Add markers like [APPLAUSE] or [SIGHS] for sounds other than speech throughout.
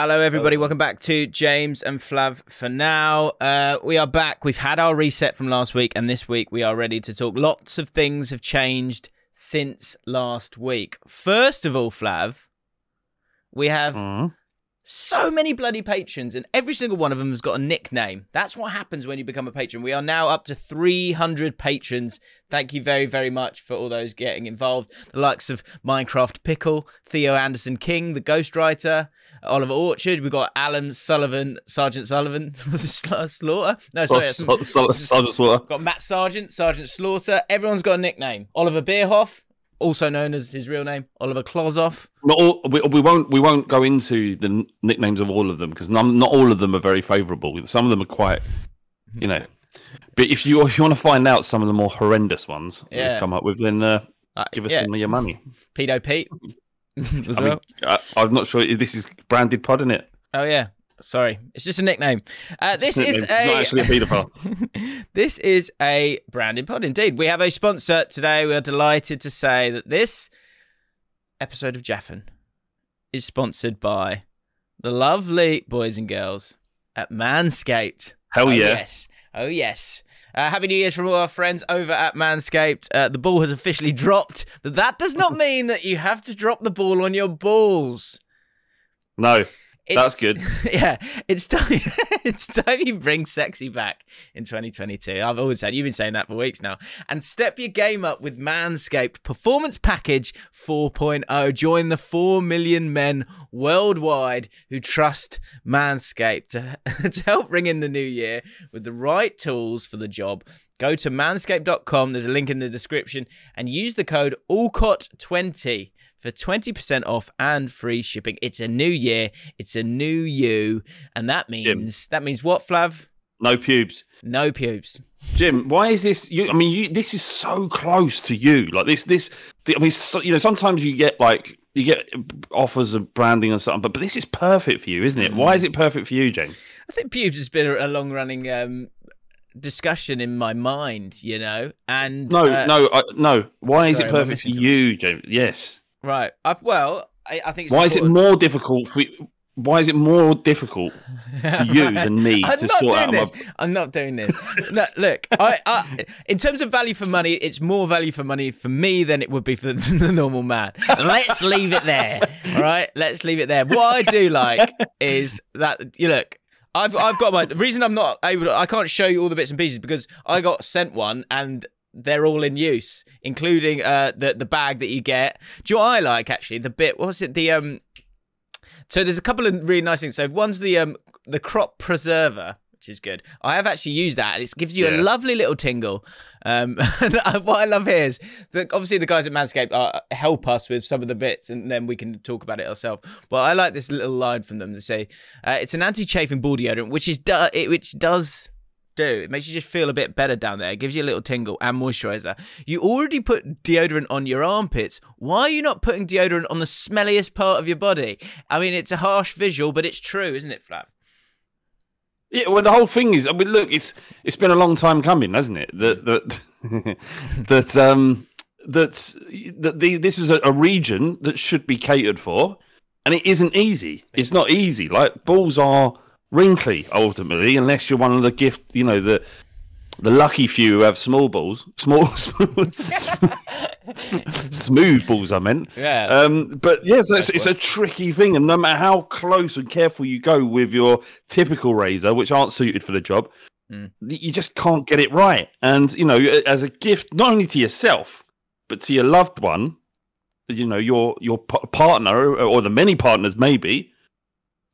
Hello, everybody. Welcome back to James and Flav for now. Uh, we are back. We've had our reset from last week, and this week we are ready to talk. Lots of things have changed since last week. First of all, Flav, we have Mm. So many bloody patrons, and every single one of them has got a nickname. That's what happens when you become a patron. We are now up to 300 patrons. Thank you very, very much for all those getting involved. The likes of Minecraft Pickle, Theo Anderson King, the Ghostwriter, Oliver Orchard. We've got Alan Sullivan, Sergeant Sullivan. [LAUGHS] Was it Slaughter? No, sorry. Oh, Sol- [LAUGHS] Sergeant Slaughter. Got Matt Sargent, Sergeant Slaughter. Everyone's got a nickname. Oliver Bierhoff, also known as his real name, Oliver Klozoff. Not all, we, we won't we won't go into the n- nicknames of all of them because not all of them are very favourable. Some of them are quite, you know. But if you if you want to find out some of the more horrendous ones Yeah. we've come up with, then uh, Uh, give us yeah, some of your money. Pedo Pete. [LAUGHS] as I well. mean, I, I'm not sure if this is branded pod, is it? Oh yeah. Sorry, it's just a nickname. Uh, this is a actually a [LAUGHS] this is a branded pod indeed. We have a sponsor today. We are delighted to say that this episode of Jaffin is sponsored by the lovely boys and girls at Manscaped. Hell oh, yeah! yes. Oh yes. Uh, Happy New Year's from all our friends over at Manscaped. Uh, the ball has officially dropped, but that does not [LAUGHS] mean that you have to drop the ball on your balls. No, It's, That's good. [LAUGHS] Yeah, it's [LAUGHS] time. it's time you bring sexy back in 2022. I've always said you've been saying that for weeks now. And step your game up with Manscaped Performance Package 4.0. Join the four million men worldwide who trust Manscaped to, [LAUGHS] to help bring in the new year with the right tools for the job. Go to manscaped.com. There's a link in the description and use the code ALLCOTT20 for 20% off and free shipping. It's a new year, it's a new you, and that means that means what, Flav? no pubes. No pubes. Jim, why is this? You, I mean, you, this is so close to you. Like this, this. I mean, so, you know, sometimes you get like you get offers of branding or something, but but this is perfect for you, isn't it? Why is it perfect for you, Jim? I think pubes has been a, long running um, discussion in my mind, you know, and No, uh, no, I, no. Why is it perfect for you, James? Yes. Right. I've, well, I, I think it's Why is it more difficult for? Why is it more difficult for you [LAUGHS] than me I'm to not sort doing out my? this. I'm not doing this. no, look, I, I, in terms of value for money, it's more value for money for me than it would be for [LAUGHS] the normal man. Let's leave it there. All right, let's leave it there. What I do like is that you look. I've I've got my the reason I'm not able. To, I can't show you all the bits and pieces because I got sent one and they're all in use, including uh the the bag that you get. Do you know what I like actually? The bit what's it? The um. So there's a couple of really nice things. So one's the um the crop preserver, which is good. I have actually used that. and It gives you a lovely little tingle. Um, [LAUGHS] what I love here is that obviously the guys at Manscaped uh, help us with some of the bits, and then we can talk about it ourselves. But I like this little line from them to say uh, it's an anti-chafing ball deodorant, which is do- it, which does do. It makes you just feel a bit better down there. It gives you a little tingle and moisturizer. You already put deodorant on your armpits. Why are you not putting deodorant on the smelliest part of your body? I mean, it's a harsh visual, but it's true, isn't it, Flav? Yeah, well, the whole thing is. I mean, look, it's it's been a long time coming, hasn't it? That that [LAUGHS] that um that that the, this is a, a region that should be catered for, and it isn't easy. It's not easy. Like balls are wrinkly ultimately, unless you're one of the gift, you know, the the lucky few who have small balls, small, [LAUGHS] smooth balls. I meant. Yeah. Um, but yeah, so it's, it's a tricky thing, and no matter how close and careful you go with your typical razor, which aren't suited for the job, Mm. you just can't get it right. And you know, as a gift, not only to yourself but to your loved one, you know, your your partner or the many partners, maybe.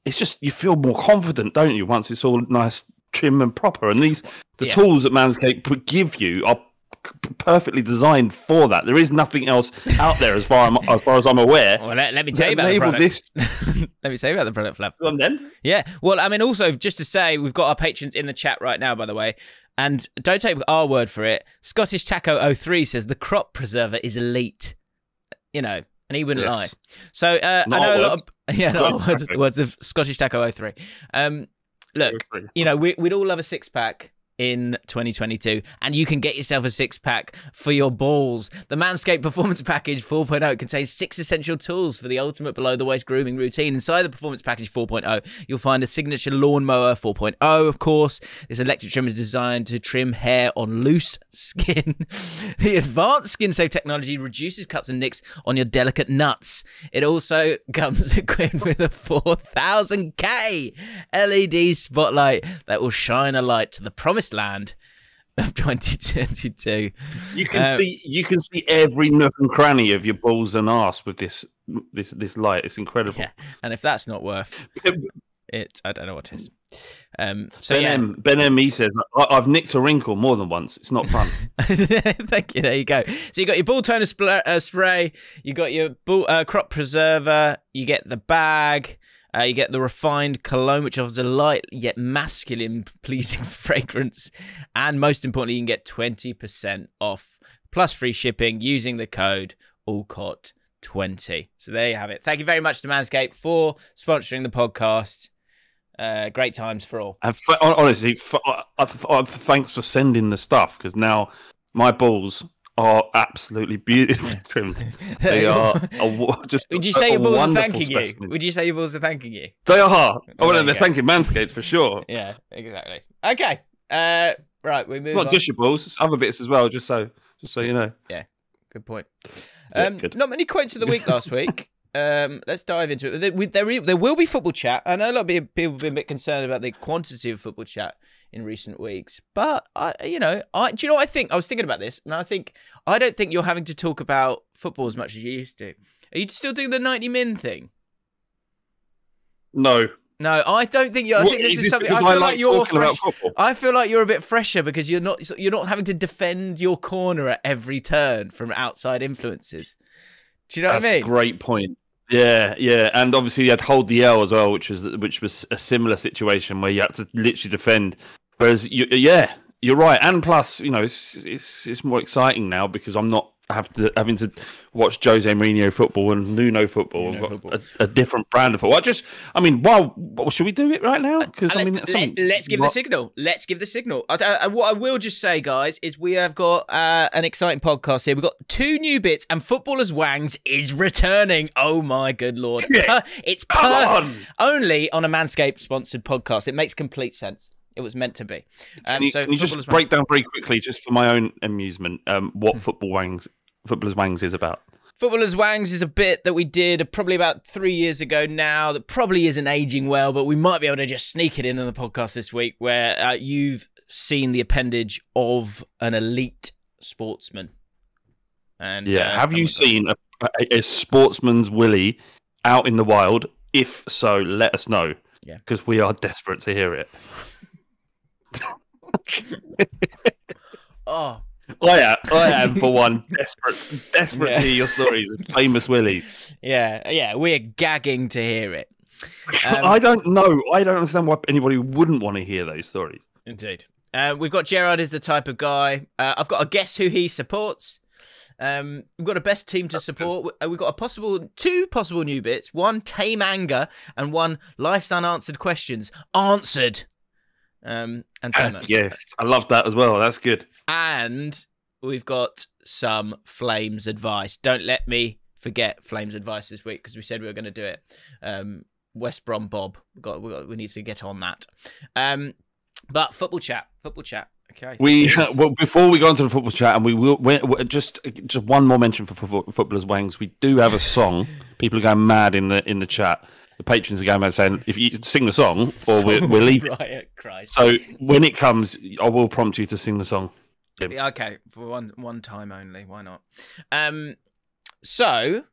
It's just you feel more confident, don't you? Once it's all nice, trim, and proper, and these the Yeah. tools that Manscaped give you are perfectly designed for that. There is nothing else out there, as far I'm, as far as I'm aware. well, let, let me tell you about the product. this. [LAUGHS] let me tell you about the product, Flav. Go on then. Yeah. Well, I mean, also just to say, we've got our patrons in the chat right now, by the way. And don't take our word for it. Scottish Taco 03 says the crop preserver is elite. You know, and he wouldn't Yes. lie. So uh, I know a lot of [LAUGHS] yeah, Scottish words, words of Scottish Taco 03. Um, look, you know, we, we'd all love a six pack. In 2022 and you can get yourself a six pack for your balls. The Manscaped Performance Package 4.0 contains six essential tools for the ultimate below the waist grooming routine. Inside the Performance Package 4.0, you'll find a signature lawnmower 4.0, of course. This electric trimmer is designed to trim hair on loose skin. [LAUGHS] the advanced skin safe technology reduces cuts and nicks on your delicate nuts. It also [LAUGHS] comes equipped with a 4000K LED spotlight that will shine a light to the promised land [LAUGHS] of 2022. You can Uh, see you can see every nook and cranny of your balls and ass with this this this light. It's incredible. Yeah. And if that's not worth it, I don't know what is. Um, so ben yeah, M Ben M he says I- I've nicked a wrinkle more than once. It's not fun. [LAUGHS] Thank you. There you go. So you got your ball toner spl- uh, spray, you got your ball, uh, crop preserver, you get the bag, uh, you get the refined cologne, which offers a light yet masculine, [LAUGHS] pleasing [LAUGHS] fragrance, and most importantly, you can get twenty percent off plus free shipping using the code ALLCOTT20. So there you have it. Thank you very much to Manscaped for sponsoring the podcast. Uh, great times for all. and honestly, I- I- I- thanks for sending the stuff because now my balls are absolutely beautifully trimmed. [LAUGHS] They are a, [LAUGHS] just. Would you say a your balls are thanking you? Would you say your balls are thanking you? They are. Oh, well, they're go. thanking Manscaped for sure. Yeah, exactly. Okay. Uh, right, we move It's not on. just your balls; it's other bits as well. Just so, just so you know. Yeah, good point. Yeah, Um, good. Not many quotes of the week last [LAUGHS] week. Um, let's dive into it. There, we- there, there will be football chat. I know a lot of people have been a bit concerned about the quantity of football chat in recent weeks, but I, you know, I do you know what I think? I was thinking about this, and I think I don't think you're having to talk about football as much as you used to. Are you still doing the ninety min thing? No, No, I don't think you. I What- think this is is something. I feel I like, like you're talking about fresh. I feel like you're a bit fresher because you're not you're not having to defend your corner at every turn from outside influences. Do you know That's what I mean? great point. Yeah, yeah, and obviously you had hold the L as well, which was which was a similar situation where you had to literally defend. Whereas, you, yeah, you're right, and plus, you know, it's it's it's more exciting now because I'm not have to having to watch Jose Mourinho football and Nuno football. Nuno football. A, a different brand of football. I just, I mean, well, well, should we do it right now? Because I let's, mean, let's, something- let's give the signal. Let's give the signal. I, I- what I will just say, guys, is we have got uh, an exciting podcast here. We've got two new bits, and Footballers Wangs is returning. Oh my good lord! Per- it's per- Come on! only on a Manscaped sponsored podcast. It makes complete sense. It was meant to be. Um, Can you, so can you just break down very quickly, just for my own amusement, um, Hmm. what football wangs, footballers wangs is about? Footballers Wangs is a bit that we did probably about three years ago now that probably isn't aging well, but we might be able to just sneak it in on the podcast this week where uh, you've seen the appendage of an elite sportsman. And Yeah. uh, Have you seen a, a, a sportsman's willy out in the wild? If so, let us know. Yeah. Because we are desperate to hear it. [LAUGHS] Oh, I am, I am for one, desperate, desperate Yeah. to hear your stories of famous willies. yeah, yeah, we're gagging to hear it. Um, [LAUGHS] I don't know. I don't understand why anybody wouldn't want to hear those stories. Indeed. Uh, we've got Gerard is the type of guy. Uh, I've got a guess who he supports. Um, we've got a best team to support. Uh, We've got a possible two possible new bits. One tame anger and one life's unanswered questions answered. Um, and [LAUGHS] so yes, I love that as well. That's good. And we've got some Flames advice. Don't let me forget Flames advice this week because we said we were going to do it. Um, West Brom Bob, we got, we got we need to get on that. Um, but football chat, football chat. Okay. We [LAUGHS] well before we go into the football chat, and we will we, we- just just one more mention for, for footballers wangs. We do have a song. People are going mad in the in the chat. The patrons are going mad saying, "If you sing the song, or we're, we're leaving." [LAUGHS] Riot Christ. So when it comes, I will prompt you to sing the song. Yeah, okay, for one one time only. Why not? Um, so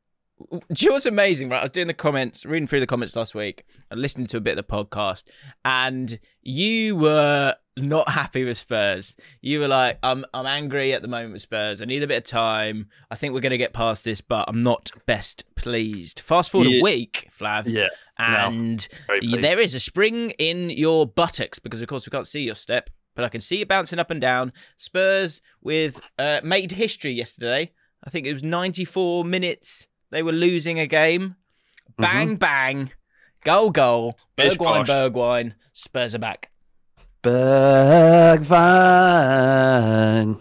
do you know what's amazing, right? I was doing the comments, reading through the comments last week, and listening to a bit of the podcast, and you were not happy with Spurs. You were like, "I'm I'm angry at the moment with Spurs. I need a bit of time. I think we're going to get past this, but I'm not best pleased." Fast forward a week, Flav, Yeah, and pleased. There is a spring in your buttocks because, of course, we can't see your step, but I can see you bouncing up and down. Spurs with uh, made history yesterday. I think it was 94 minutes. They were losing a game. Bang, bang. Goal, goal. Bitch Bergwijn. Bergwijn. Spurs are back. Bergwijn.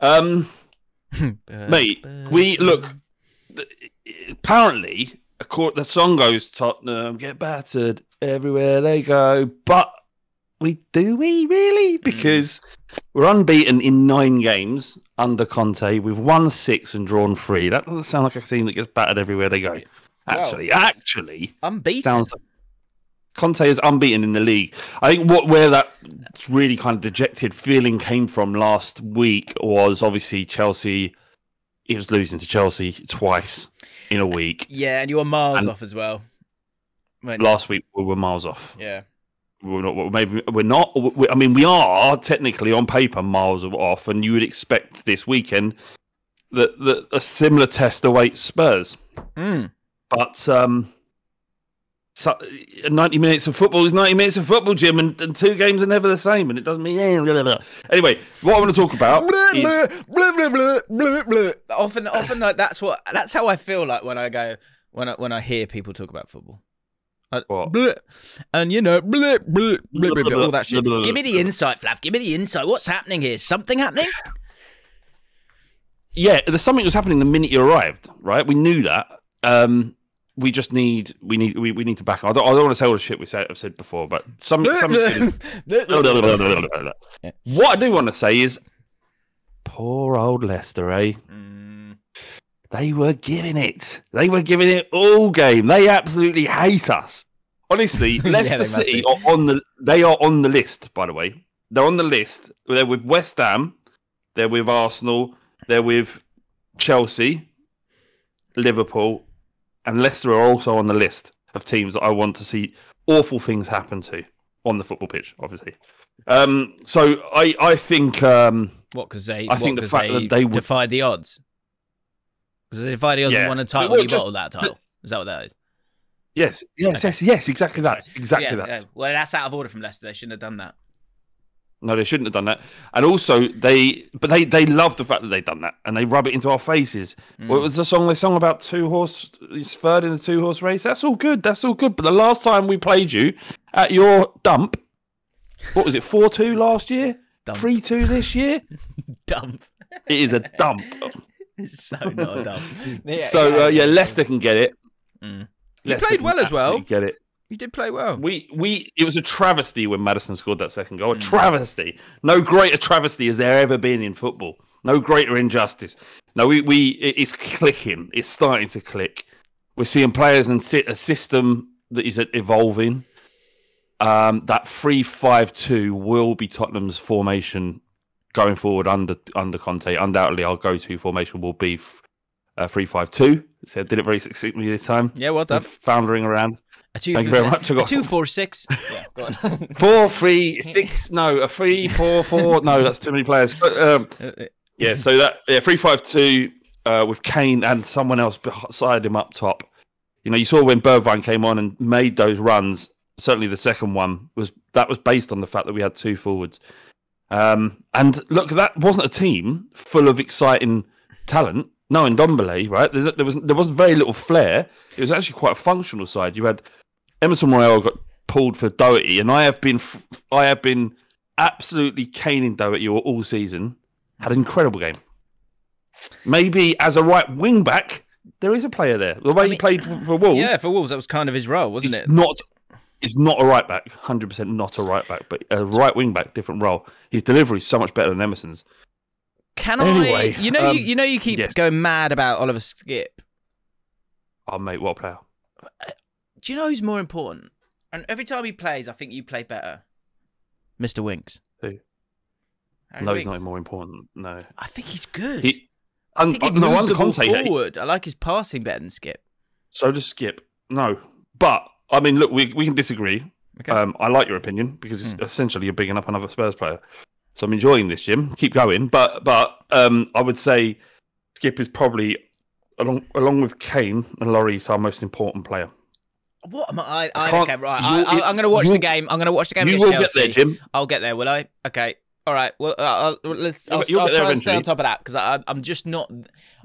Um, [LAUGHS] mate, we look. Apparently, the song goes Tottenham get battered everywhere they go, but we do we really Mm. because we're unbeaten in nine games under Conte. We've won six and drawn three. That doesn't sound like a team that gets battered everywhere they go. Actually, actually, unbeaten. sounds like Conte is unbeaten in the league. I think what where that really kind of dejected feeling came from last week was obviously Chelsea. He was losing to Chelsea twice in a week. yeah, and you were miles And- off as well. weren't you? Last week we were miles off. Yeah. We're not. Maybe we're not. we- I mean, we are technically on paper miles off, and you would expect this weekend that, that a similar test awaits Spurs. Mm. But um, so, 90 minutes of football is 90 minutes of football, Jim, and, and two games are never the same, and it doesn't mean. blah, blah, blah. Anyway, what I want to talk about is. blah, blah, blah, blah, blah. Often, often, like that's what that's how I feel like when I go when I when I hear people talk about football. I- What? And you know, blah, blah, blah, blah, blah, all that shit. Blah, blah, Give me the insight, Flav. Give me the insight. What's happening here? Something happening? Yeah, there's something was happening the minute you arrived, right? We knew that. Um, we just need, we need, we, we need to back. I don't, I don't want to say all the shit we said, I've said before, but something. [LAUGHS] What I do want to say is, poor old Leicester, eh? Mm, They were giving it. They were giving it all game. They absolutely hate us. Honestly, [LAUGHS] Leicester must City are on the. They are on the list. By the way, they're on the list. They're with West Ham. They're with Arsenal. They're with Chelsea, Liverpool, and Leicester are also on the list of teams that I want to see awful things happen to on the football pitch. Obviously, um, so I I think. Um, what? Because they, I think what, the fact they that they would- defied the odds. Because they defied the odds Yeah. and won a title, Well, you bottled that title. Is that what that is? yes, yes, Okay. yes, yes, exactly that, exactly yeah, that. yeah. Well, that's out of order from Leicester. They shouldn't have done that. No, they shouldn't have done that. And also, they but they they love the fact that they've done that, and they rub it into our faces. Mm. What was the song they sung about two horse? He's third in a two horse race. That's all good. That's all good. But the last time we played you at your dump, what was it? Four two last year. Three two this year. [LAUGHS] Dump. It is a dump. It's so not a dump. Yeah, so uh, yeah, Leicester can get it. Mm. You Leicester played well as well. Get it. You did play well. We we it was a travesty when Maddison scored that second goal. A Mm. travesty. No greater travesty has there ever been in football. No greater injustice. No, we we it's clicking. It's starting to click. We're seeing players and sit a system that is evolving. Um, that three five two will be Tottenham's formation going forward under under Conte. Undoubtedly, our go to formation will be uh, three five two. So I did it very succinctly this time. Yeah, well done. Foundering around. A two, Thank you very much. I A got- two, [LAUGHS] four, six. Yeah, go on. [LAUGHS] Four, three, six. No, a three, four, four. No, that's too many players. But um, yeah, so that yeah, three, five, two uh, with Kane and someone else beside him up top. You know, you saw when Bergwijn came on and made those runs. Certainly, the second one was that was based on the fact that we had two forwards. Um, and look, that wasn't a team full of exciting talent. No, in Dombele, right? There, there was there was very little flair. It was actually quite a functional side. You had Emerson Royal got pulled for Doherty, and I have been I have been absolutely caning Doherty all, all season. Had an incredible game. Maybe as a right wing back, there is a player there. The way mean- he played for, Wolves, yeah, for Wolves, that was kind of his role, wasn't it? not is not a right back, hundred percent not a right back, but a right wing back, different role. His delivery is so much better than Emerson's. Can Anyway, I? You know, um, you, you know, you keep yes. going mad about Oliver Skipp. Oh mate, what a player! Do you know who's more important? And every time he plays, I think you play better, Mister Winks. Who? Harry no, he's not Winks. more important. No, I think he's good. he. I And, think he no, moves under the ball Conte, yeah, he- forward. I like his passing better than Skipp. so does Skipp. No, but I mean, look, we we can disagree. Okay. Um, I like your opinion because it's Hmm. essentially you're bigging up another Spurs player. So I'm enjoying this, Jim. Keep going, but but um, I would say Skipp is probably along along with Kane and Lloris our most important player. What am I? I, can't- okay, right. I, I, I'm going to watch the game. I'm going to watch the game you will Chelsea. get there, Jim. I'll get there, will I? Okay. All right. Well, uh, I'll, let's. I'll, I'll try and stay on top of that because I'm just not.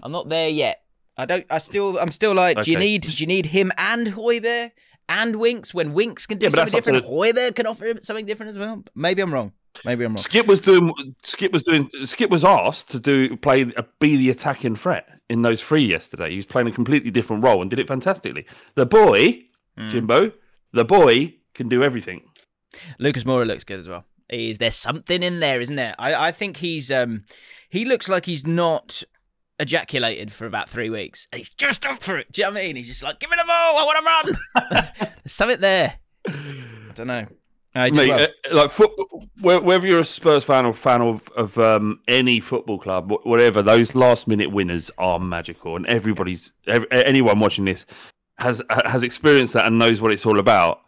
I'm not there yet. I don't. I still. I'm still like. Do you need? Do you need him and Højbjerg and Winks when Winks can do Yeah, something different. Højbjerg can offer him something different as well. Maybe I'm wrong. Maybe I'm wrong. Skipp was doing. Skipp was doing. Skipp was asked to do play be the attacking threat in those three yesterday. He was playing a completely different role and did it fantastically. The boy, Mm. Jimbo, the boy can do everything. Lucas Moura looks good as well. Is there something in there, isn't there? I, I think he's um he looks like he's not ejaculated for about three weeks. And he's just up for it. Do you know what I mean? He's just like, give me the ball, I want to run. [LAUGHS] There's something there. I don't know. He Mate, well. uh, like foot, whether you're a Spurs fan or fan of of um, any football club, whatever, those last minute winners are magical, and everybody's ev- anyone watching this has has experienced that and knows what it's all about.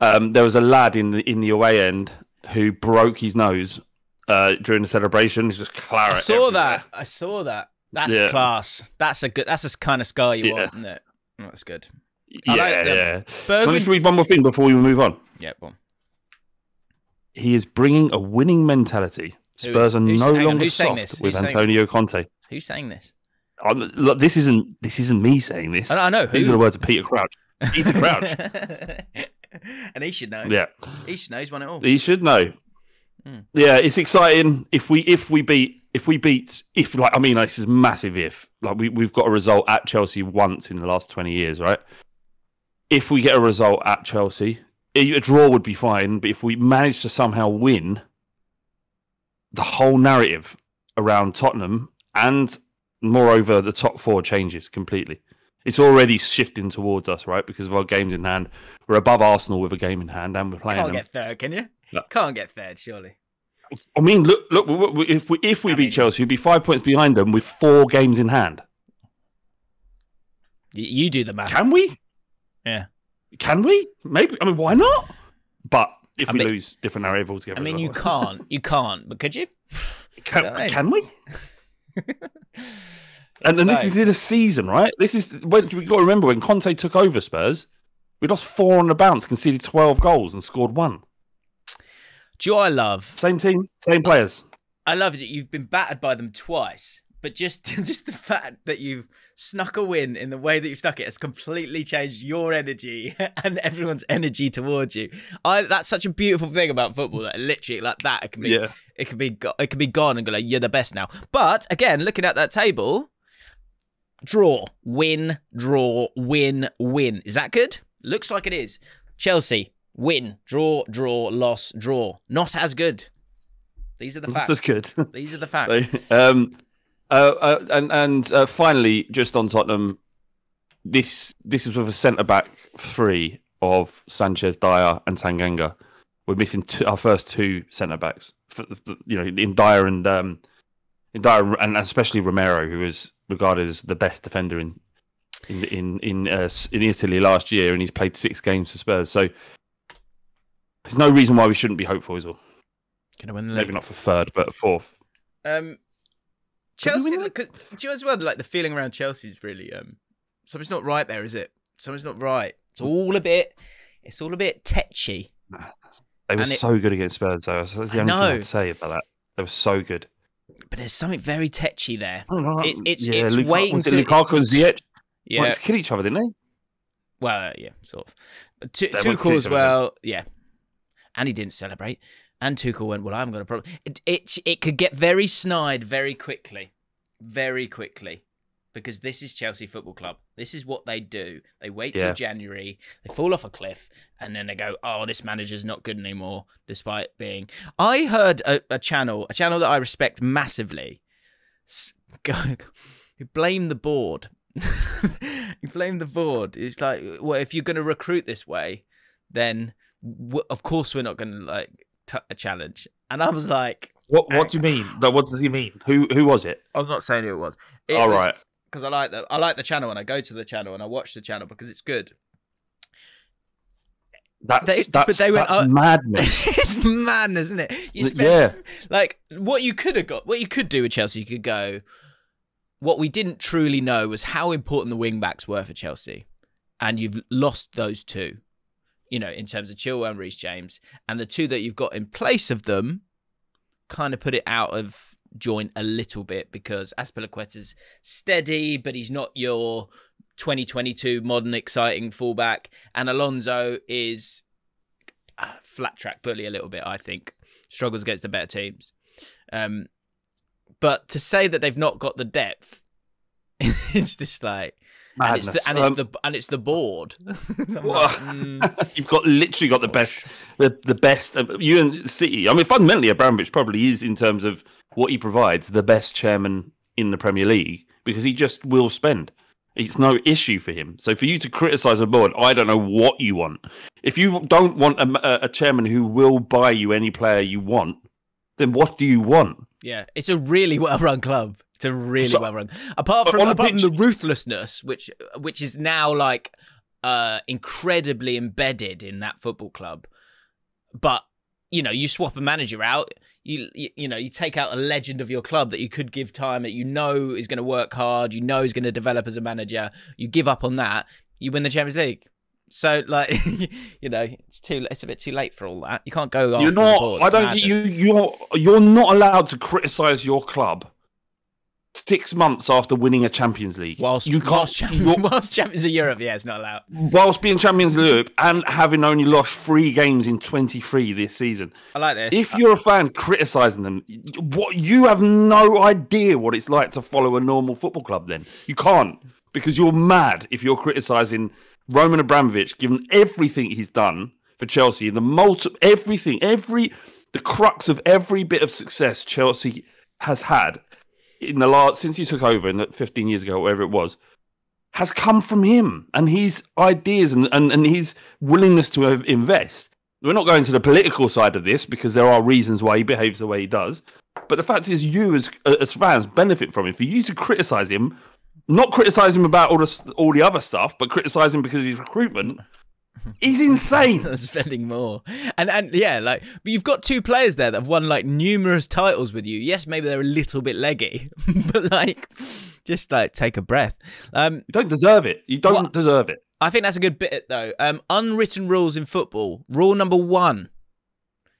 Um, there was a lad in the in the away end who broke his nose uh, during the celebration. It's just claret. I saw everywhere. that. I saw that. That's Yeah. class. That's a good. That's the kind of scar you Yeah. want, isn't it? That's good. Yeah, I like yeah. Let me read one more thing before we move on. Yeah, go on. He is bringing a winning mentality. Spurs is- are no longer soft with Antonio Conte. Who's saying this? Um, look, this isn't this isn't me saying this. I know. I know. These are the words of Peter Crouch. Peter Crouch. [LAUGHS] and he should know. Yeah, He should know. He's won it all. he should know. Hmm. Yeah, it's exciting. If we if we beat if we beat if like I mean this is massive if like we we've got a result at Chelsea once in the last twenty years, right? If we get a result at Chelsea, a a draw would be fine. But if we manage to somehow win, the whole narrative around Tottenham and moreover the top four changes completely. It's already shifting towards us, right? Because of our games in hand. We're above Arsenal with a game in hand, and we're playing Can't them. get third, can you? No. Can't get third, surely. I mean, look, look. If we if we I beat mean- Chelsea, we'd be five points behind them with four games in hand. You, do the math. Can we? Yeah. Can we? Maybe. I mean, why not? But if I we mean- lose, different narrative altogether. I mean, you can't. You can't. But could you? Can, can we? [LAUGHS] And, then this is in a season, right? This is when we got to remember when Conte took over Spurs, we lost four on the bounce, conceded twelve goals, and scored one. Do you know what I love? Same team, same players. I love that you've been battered by them twice, but just [LAUGHS] just the fact that you've snuck a win in the way that you've stuck it has completely changed your energy [LAUGHS] and everyone's energy towards you. I that's such a beautiful thing about football that literally like that it can be Yeah, it can be it can be gone and go like you're the best now. But again, looking at that table, draw, win, draw, win, win. Is that good? Looks like it is. Chelsea win, draw, draw, loss, draw. Not as good. These are the facts. just good. These are the facts. [LAUGHS] Um, uh, uh, and and uh, finally, just on Tottenham, this this is with a centre back three of Sanchez, Dier, and Tanganga. We're missing two, our first two centre backs. For, for- you know, in Dier and um, in Dier and especially Romero, who was regarded as the best defender in in in in, uh, in Italy last year, and he's played six games for Spurs. So there's no reason why we shouldn't be hopeful, is all. Gonna win the Maybe not for third, but fourth. Um, Chelsea. win do you know as well? Like the feeling around Chelsea is really um, something's not right there, is it? Something's not right. It's all a bit. It's all a bit tetchy. They were And it- so good against Spurs, though. That's the I only thing know. I'd say about that. They were so good. But there's something very tetchy there. I don't know. It- it's- yeah, it's Luka- waiting was it to- Lukaku and Ziyech Yeah. wanted to kill each other, didn't they? Well, yeah, sort of. But Tu- They went to Tuchel each as other, well. Yeah, and he didn't celebrate. And Tuchel went, "Well, I haven't got a problem." It it it could get very snide very quickly, very quickly, because this is Chelsea Football Club. This is what they do. They wait till January, they fall off a cliff, and then they go, "Oh, this manager's not good anymore." Despite being, I heard a, a channel, a channel that I respect massively, s- [LAUGHS] go, who blame the board. [LAUGHS] you blame the board. It's like, well, if you're going to recruit this way, then w- of course we're not going to like t- a challenge. And I was like, What What do you mean? Like, what does he mean? Who Who was it? I'm not saying who it was. It All was- right. because I like the I like the channel and I go to the channel and I watch the channel because it's good. That's They- that's, but they went, that's "Oh." madness. [LAUGHS] it's madness, isn't it? You spend, Yeah. Like what you could have got, what you could do with Chelsea, you could go. What we didn't truly know was how important the wing backs were for Chelsea, and you've lost those two. You know, in terms of Chilwell and Reece James, and the two that you've got in place of them, kind of put it out of joint a little bit because Azpilicueta's steady, but he's not your 2022 modern, exciting fullback, and Alonso is uh, flat track bully a little bit. I think struggles against the better teams. Um, but to say that they've not got the depth, [LAUGHS] it's just like. And it's, the, and it's um, the and it's the board. [LAUGHS] like, mm. [LAUGHS] You've got literally got the best, the the best. You and City. I mean, fundamentally, Abramovich probably is in terms of what he provides the best chairman in the Premier League because he just will spend. It's no issue for him. So for you to criticise a board, I don't know what you want. If you don't want a, a chairman who will buy you any player you want, then what do you want? Yeah, it's a really [LAUGHS] well-run club. It's a really so, well-run. Apart from apart pitch, from the ruthlessness, which which is now like uh incredibly embedded in that football club, but you know, you swap a manager out, you, you, you know, you take out a legend of your club that you could give time that you know is going to work hard, you know is going to develop as a manager. You give up on that, you win the Champions League. So like, [LAUGHS] you know, it's too it's a bit too late for all that. You can't go. You're not. I don't. You you're you're not allowed to criticize your club six months after winning a Champions League. Whilst, you can't, whilst, champions, [LAUGHS] whilst champions of Europe, yeah, it's not allowed. Whilst being champions of Europe and having only lost three games in 23 this season. I like this. If you're a fan criticizing them, what you have no idea what it's like to follow a normal football club then. You can't because you're mad if you're criticizing Roman Abramovich given everything he's done for Chelsea, the multi everything, every the crux of every bit of success Chelsea has had in the last since he took over in the 15 years ago, whatever it was, has come from him and his ideas and, and, and his willingness to invest. We're not going to the political side of this because there are reasons why he behaves the way he does. But the fact is, you as as fans benefit from it. For you to criticize him, not criticize him about all the all the other stuff, but criticize him because of his recruitment, [LAUGHS] He's insane. [LAUGHS] spending more, and and yeah, like, but you've got two players there that have won like numerous titles with you. Yes, maybe they're a little bit leggy, [LAUGHS] but like, just like take a breath. Um, you don't deserve it. You don't deserve it. I think that's a good bit though. Um, unwritten rules in football. Rule number one: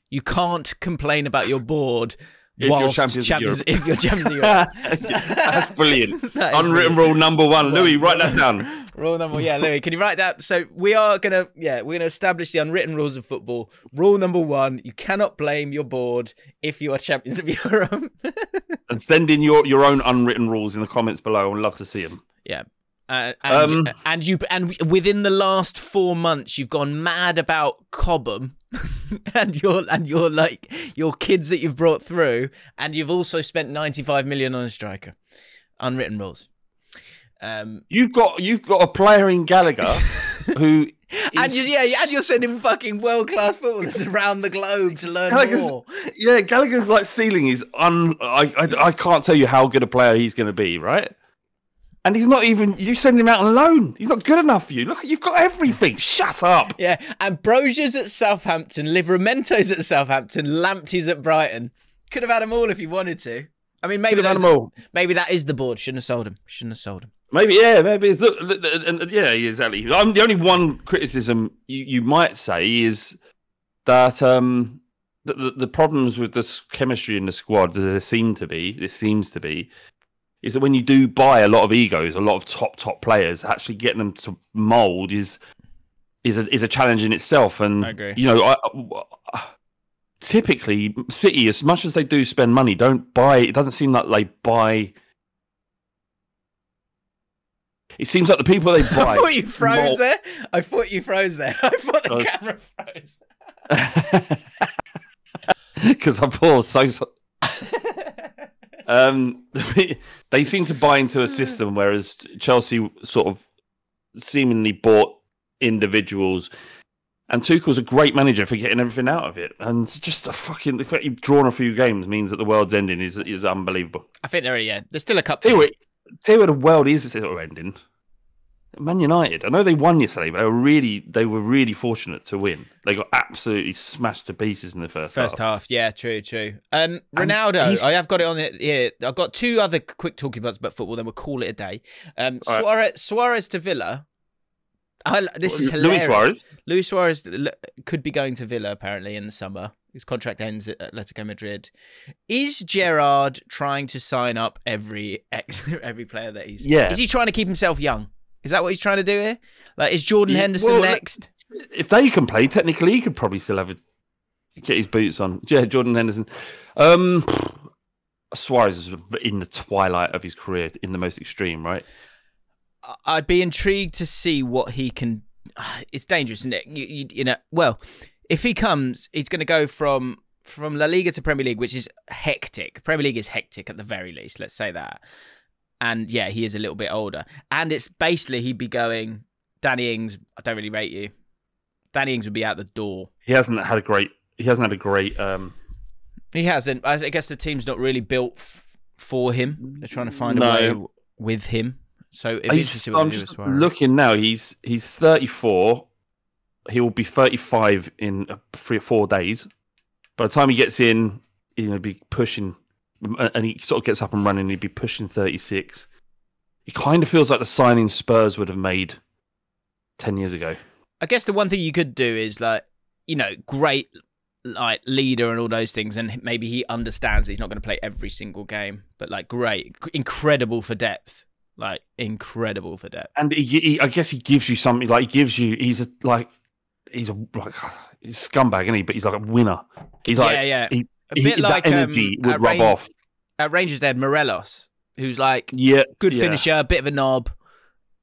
you can't complain about your board if you're champions, champions if you're champions of Europe. [LAUGHS] That's brilliant. [LAUGHS] that Unwritten brilliant. rule number one. Louis, write that down. [LAUGHS] Rule number one. yeah, Louis, can you write that? So we are gonna yeah, we're gonna establish the unwritten rules of football. Rule number one: you cannot blame your board if you are champions of Europe. and send in your your own unwritten rules in the comments below. I'd love to see them. Yeah. Uh, and, um, and you and within the last four months, you've gone mad about Cobham [LAUGHS] and your and your like your kids that you've brought through, and you've also spent ninety five million on a striker. Unwritten rules. Um, you've got you've got a player in Gallagher [LAUGHS] who. and you, yeah, and you're sending fucking world class footballers around the globe to learn Gallagher's, more. Yeah, Gallagher's like ceiling is un. I, I I can't tell you how good a player he's going to be, right? And he's not even. You send him out on loan. He's not good enough for you. Look, you've got everything. Shut up. Yeah, and Broja's at Southampton, Livramento's at Southampton, Lamptey's at Brighton. Could have had them all if you wanted to. I mean, maybe that's maybe that is the board. Shouldn't have sold him. Shouldn't have sold him. Maybe yeah, maybe it's look, yeah, exactly. I'm the only one criticism you, you might say is that um the, the, the problems with this chemistry in the squad there seem to be there seems to be is that when you do buy a lot of egos, a lot of top top players, actually getting them to mold is is a is a challenge in itself. And I agree. You know, I, typically City, as much as they do spend money, don't buy. It doesn't seem like they buy. It seems like the people they [LAUGHS] buy. I thought you froze mold... there. I thought you froze there. [LAUGHS] I thought the oh, camera froze. [LAUGHS] Because I paused so. so... Um, [LAUGHS] they seem to buy into a system, whereas Chelsea sort of seemingly bought individuals. And Tuchel's a great manager for getting everything out of it. And just a fucking the fact you've drawn a few games means that the world's ending is is unbelievable. I think there, are yeah, there's still a cup. Tell you, what, tell you where the world is of ending. Man United. I know they won yesterday, but they were really they were really fortunate to win. They got absolutely smashed to pieces in the first first half. half. Yeah, true, true. Um, Ronaldo. I have got it on it here. I've got two other quick talking points about football. Then we'll call it a day. Um, Suarez, right. Suarez to Villa. I, this is hilarious. Luis Suarez. Luis Suarez could be going to Villa apparently in the summer. His contract ends at Atletico Madrid. Is Gerard trying to sign up every ex [LAUGHS] every player that he's? Yeah. Is he trying to keep himself young? Is that what he's trying to do here? Like, is Jordan Yeah, Henderson well, next? If they can play, technically, he could probably still have a, get his boots on. [LAUGHS] Yeah, Jordan Henderson. Um, Suarez is in the twilight of his career, in the most extreme, right? I'd be intrigued to see what he can. [SIGHS] It's dangerous, isn't it? You, you, you know, well, if he comes, he's going to go from from La Liga to Premier League, which is hectic. Premier League is hectic at the very least. Let's say that. And yeah, he is a little bit older, and it's basically he'd be going. Danny Ings, I don't really rate you. Danny Ings would be out the door. He hasn't had a great. He hasn't had a great. Um, He hasn't. I guess the team's not really built f- for him. They're trying to find No. a way with him. So it'd be interesting I'm they do with just looking now. He's he's 34. He will be 35 in uh, three or four days. By the time he gets in, he's going to be pushing, and he sort of gets up and running. He'd be pushing 36. He kind of feels like the signing Spurs would have made 10 years ago. I guess the one thing you could do is like, you know, great like leader and all those things, and maybe he understands that he's not going to play every single game, but like great, incredible for depth, like incredible for depth. And he, he, I guess he gives you something like he gives you. He's a like he's a like he's a scumbag, isn't he? But he's like a winner. He's like yeah, yeah, he- a he- bit like that energy um, would rub off. At Rangers, they had Morelos, who's like Yeah, good yeah. finisher, bit of a knob.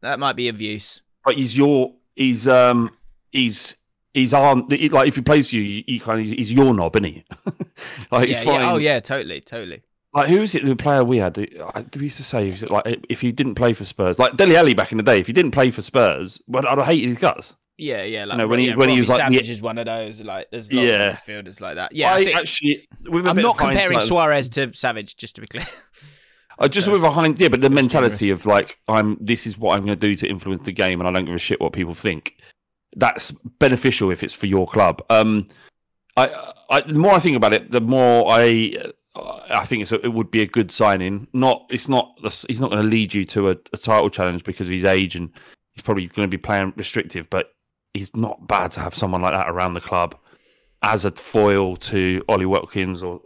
That might be of use. but he's your he's um he's he's on like if he plays you, you, you kind of he's your knob, isn't he? [LAUGHS] like it's yeah, fine. yeah. Oh yeah, totally, totally. Like who is it? The player we had, I- we used to say like if he didn't play for Spurs, like Dele Alli back in the day, if he didn't play for Spurs, well, I'd have hated his guts. Yeah, yeah. Like know, when he- yeah, when he Robbie was, like, Savage is one of those. Like there's lots Yeah. of midfielders like that. Yeah, I I think, actually, with a I'm not comparing Suarez to Savage, just to be clear. Uh, just So- with a hind, yeah, but the mentality of like, I'm. This is what I'm going to do to influence the game, and I don't give a shit what people think. That's beneficial if it's for your club. Um, I, I the more I think about it, the more I, I think it's a, it would be a good signing. Not, it's not. He's not going to lead you to a, a title challenge because of his age, and he's probably going to be playing restrictive. But he's not bad to have someone like that around the club as a foil to Ollie Watkins, or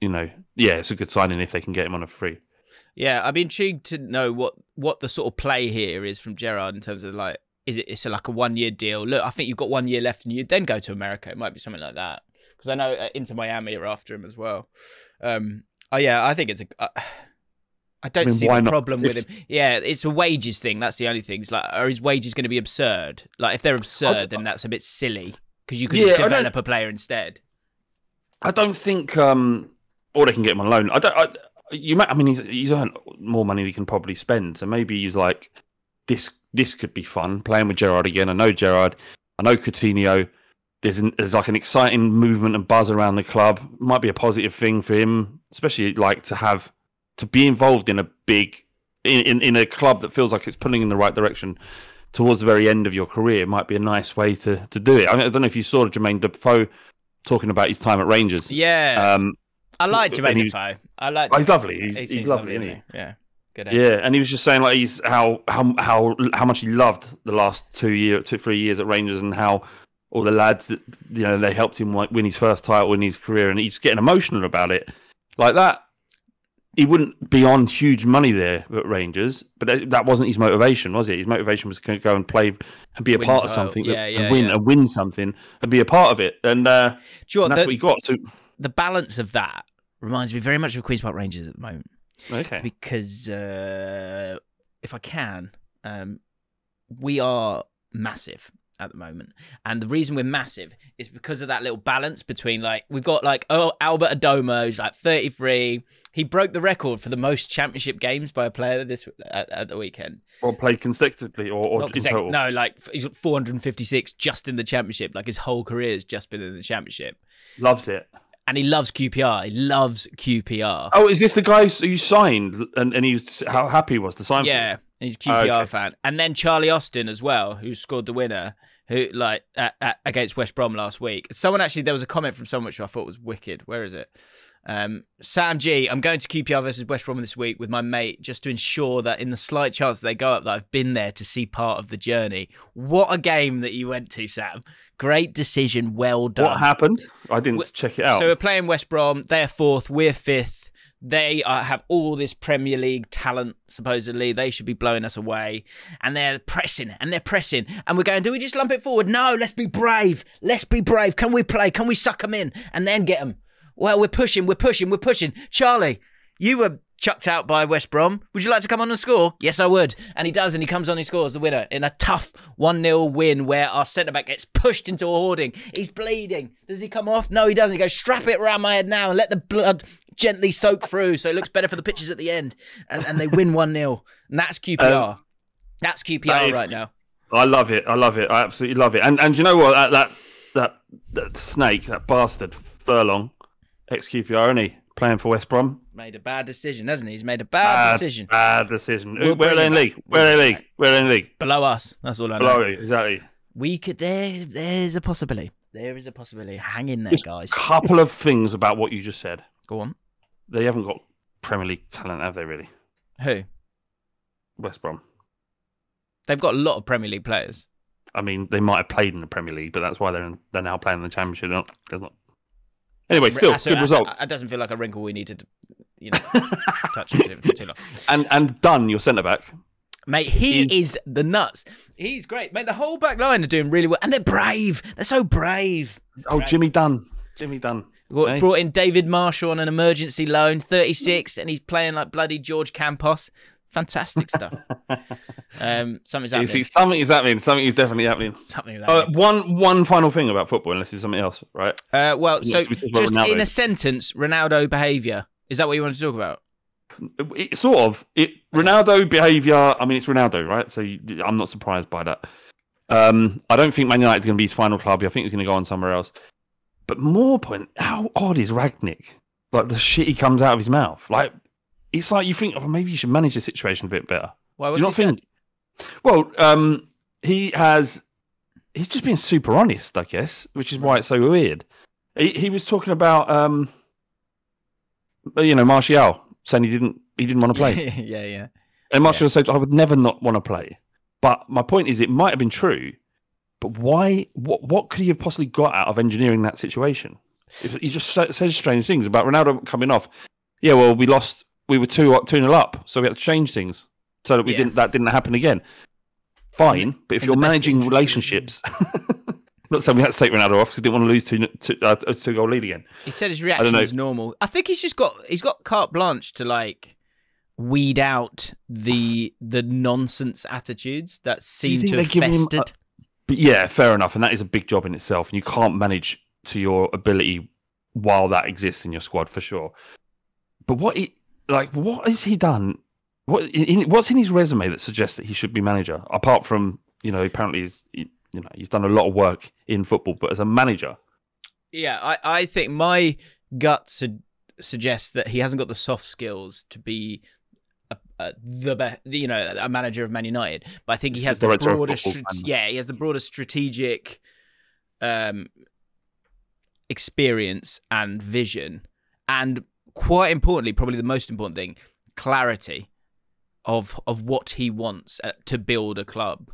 you know, yeah, it's a good signing if they can get him on a free. Yeah, I'd be intrigued to know what what the sort of play here is from Gerard in terms of like, is it it's like a one year deal? Look, I think you've got one year left, and you'd then go to America. It might be something like that because I know uh, Inter Miami are after him as well. Um, oh yeah, I think it's a. Uh, I don't mean, see the not? problem with If- him. Yeah, it's a wages thing. That's the only thing. It's like, are his wages going to be absurd? Like, if they're absurd, then that's a bit silly because you could Yeah, I develop a player instead. I don't think, um, or they can get him on loan. I don't. I, you might. I mean, he's he's earned more money than he can probably spend. So maybe he's like, this this could be fun playing with Gerard again. I know Gerard. I know Coutinho. There's an, there's like an exciting movement and buzz around the club. Might be a positive thing for him, especially like to have to be involved in a big in, in, in a club that feels like it's pulling in the right direction towards the very end of your career. Might be a nice way to to do it. I, mean, I don't know if you saw Jermaine Defoe talking about his time at Rangers. Yeah, Um, I like Jermaine Defoe. I like. oh, he's lovely. He's, He he's, seems lovely, isn't he? Yeah, good. Yeah, and he was just saying like he's how how how how much he loved the last two year two three years at Rangers and how all the lads that you know they helped him like win his first title in his career and he's getting emotional about it like that. He wouldn't be on huge money there at Rangers, but that, that wasn't his motivation, was it? His motivation was to go and play and be a Win part of something, Yeah, that, yeah, and win yeah. and win something and be a part of it, and, uh, you know and what, that's the, what he got. So the balance of that reminds me very much of Queens Park Rangers at the moment okay, because uh, if I can, um, we are massive at the moment, and the reason we're massive is because of that little balance between like we've got like oh Albert Adomah who's like 33. He broke the record for the most championship games by a player this at, at the weekend. or played consecutively, or, or total. no, like he's got 456 just in the championship. Like his whole career has just been in the championship. loves it. And he loves QPR. He loves QPR. Oh, is this the guy who signed and, and he was how happy he was to sign? yeah, he's a QPR Okay. fan. And then Charlie Austin as well, who scored the winner, who like at, at, against West Brom last week. Someone actually, there was a comment from someone which I thought was wicked. Where is it? Um, Sam G, I'm going to QPR versus West Brom this week with my mate just to ensure that in the slight chance that they go up, that I've been there to see part of the journey. What a game that you went to, Sam. Great decision. Well done. What happened? I didn't Wh- check it out. So we're playing West Brom. They're fourth. We're fifth. They uh, have all this Premier League talent, supposedly. They should be blowing us away. And they're pressing and they're pressing. And we're going, do we just lump it forward? No, let's be brave. Let's be brave. Can we play? Can we suck them in and then get them? Well, we're pushing, we're pushing, we're pushing. Charlie, you were chucked out by West Brom. Would you like to come on and score? Yes, I would. And he does, and he comes on and scores the winner in a tough 1 0 win where our centre back gets pushed into a hoarding. He's bleeding. Does he come off? No, he doesn't. He goes, strap it around my head now and let the blood gently soak through so it looks better for the pitches at the end. And, and they win [LAUGHS] 1 0. And that's QPR. Um, that's QPR that is, right now. I love it. I love it. I absolutely love it. And and you know what? That that that, that snake, that bastard, Furlong, ex QPR, isn't he? Playing for West Brom made a bad decision, hasn't he? He's made a bad, bad decision. Bad decision. We'll Where are they in league? Where are they in league? Where are they in league? Below us. That's all I know. Below you, exactly. We could. There, there's a possibility. There is a possibility. Hang in there, just guys. A couple of things about what you just said. Go on. They haven't got Premier League talent, have they? Really? Who? West Brom. They've got a lot of Premier League players. I mean, they might have played in the Premier League, but that's why they're in, they're now playing in the Championship. There's not. Anyway, still good result. That doesn't feel like a wrinkle we needed you know, [LAUGHS] touch him for too long. And and Dunne, your centre back. Mate, he is... is the nuts. He's great. Mate, the whole back line are doing really well. And they're brave. They're so brave. Oh, brave. Jimmy Dunne. Jimmy Dunne. Hey? Brought in David Marshall on an emergency loan, 36, and he's playing like bloody George Campos. Fantastic [LAUGHS] stuff. um, something's happening. See, something is happening. Something is definitely happening. Something is happening. Uh, one one final thing about football, unless it's something else, right? Uh, well, so just in a sentence, Ronaldo behaviour. Is that what you want to talk about? It, sort of. It Ronaldo behaviour. I mean, it's Ronaldo, right? So you, I'm not surprised by that. Um, I don't think Man United is going to be his final club. I think he's going to go on somewhere else. But more point, how odd is Rangnick? Like the shit he comes out of his mouth. Like it's like you think, oh, maybe you should manage the situation a bit better. Why was you not think? Well, um, he has. He's just being super honest, I guess, which is why it's so weird. He, he was talking about um, you know, Martial saying he didn't he didn't want to play. [LAUGHS] yeah, yeah. And Martial yeah. said, "I would never not want to play." But my point is, it might have been true, but why? What what could he have possibly got out of engineering that situation? He just says strange things about Ronaldo coming off. Yeah, well, we lost. We were two two nil up, so we had to change things so that we yeah. didn't that didn't happen again. Fine, but if you're managing relationships, [LAUGHS] Not saying we had to take Ronaldo off because he didn't want to lose two, two, uh, a two goal lead again. He said his reaction was normal. I think he's just got he's got carte blanche to like weed out the the nonsense attitudes that seem to have festered. But yeah, fair enough, and that is a big job in itself, and you can't manage to your ability while that exists in your squad for sure. But what he like, what has he done? What in, what's in his resume that suggests that he should be manager? Apart from you know, apparently he's you know he's done a lot of work in football, but as a manager, yeah, I I think my gut su- suggests that he hasn't got the soft skills to be a, the best, you know, a manager of Man United. But I think he has the, the broader, yeah, he has the broader strategic um, experience and vision, and quite importantly, probably the most important thing, clarity of of what he wants uh, to build a club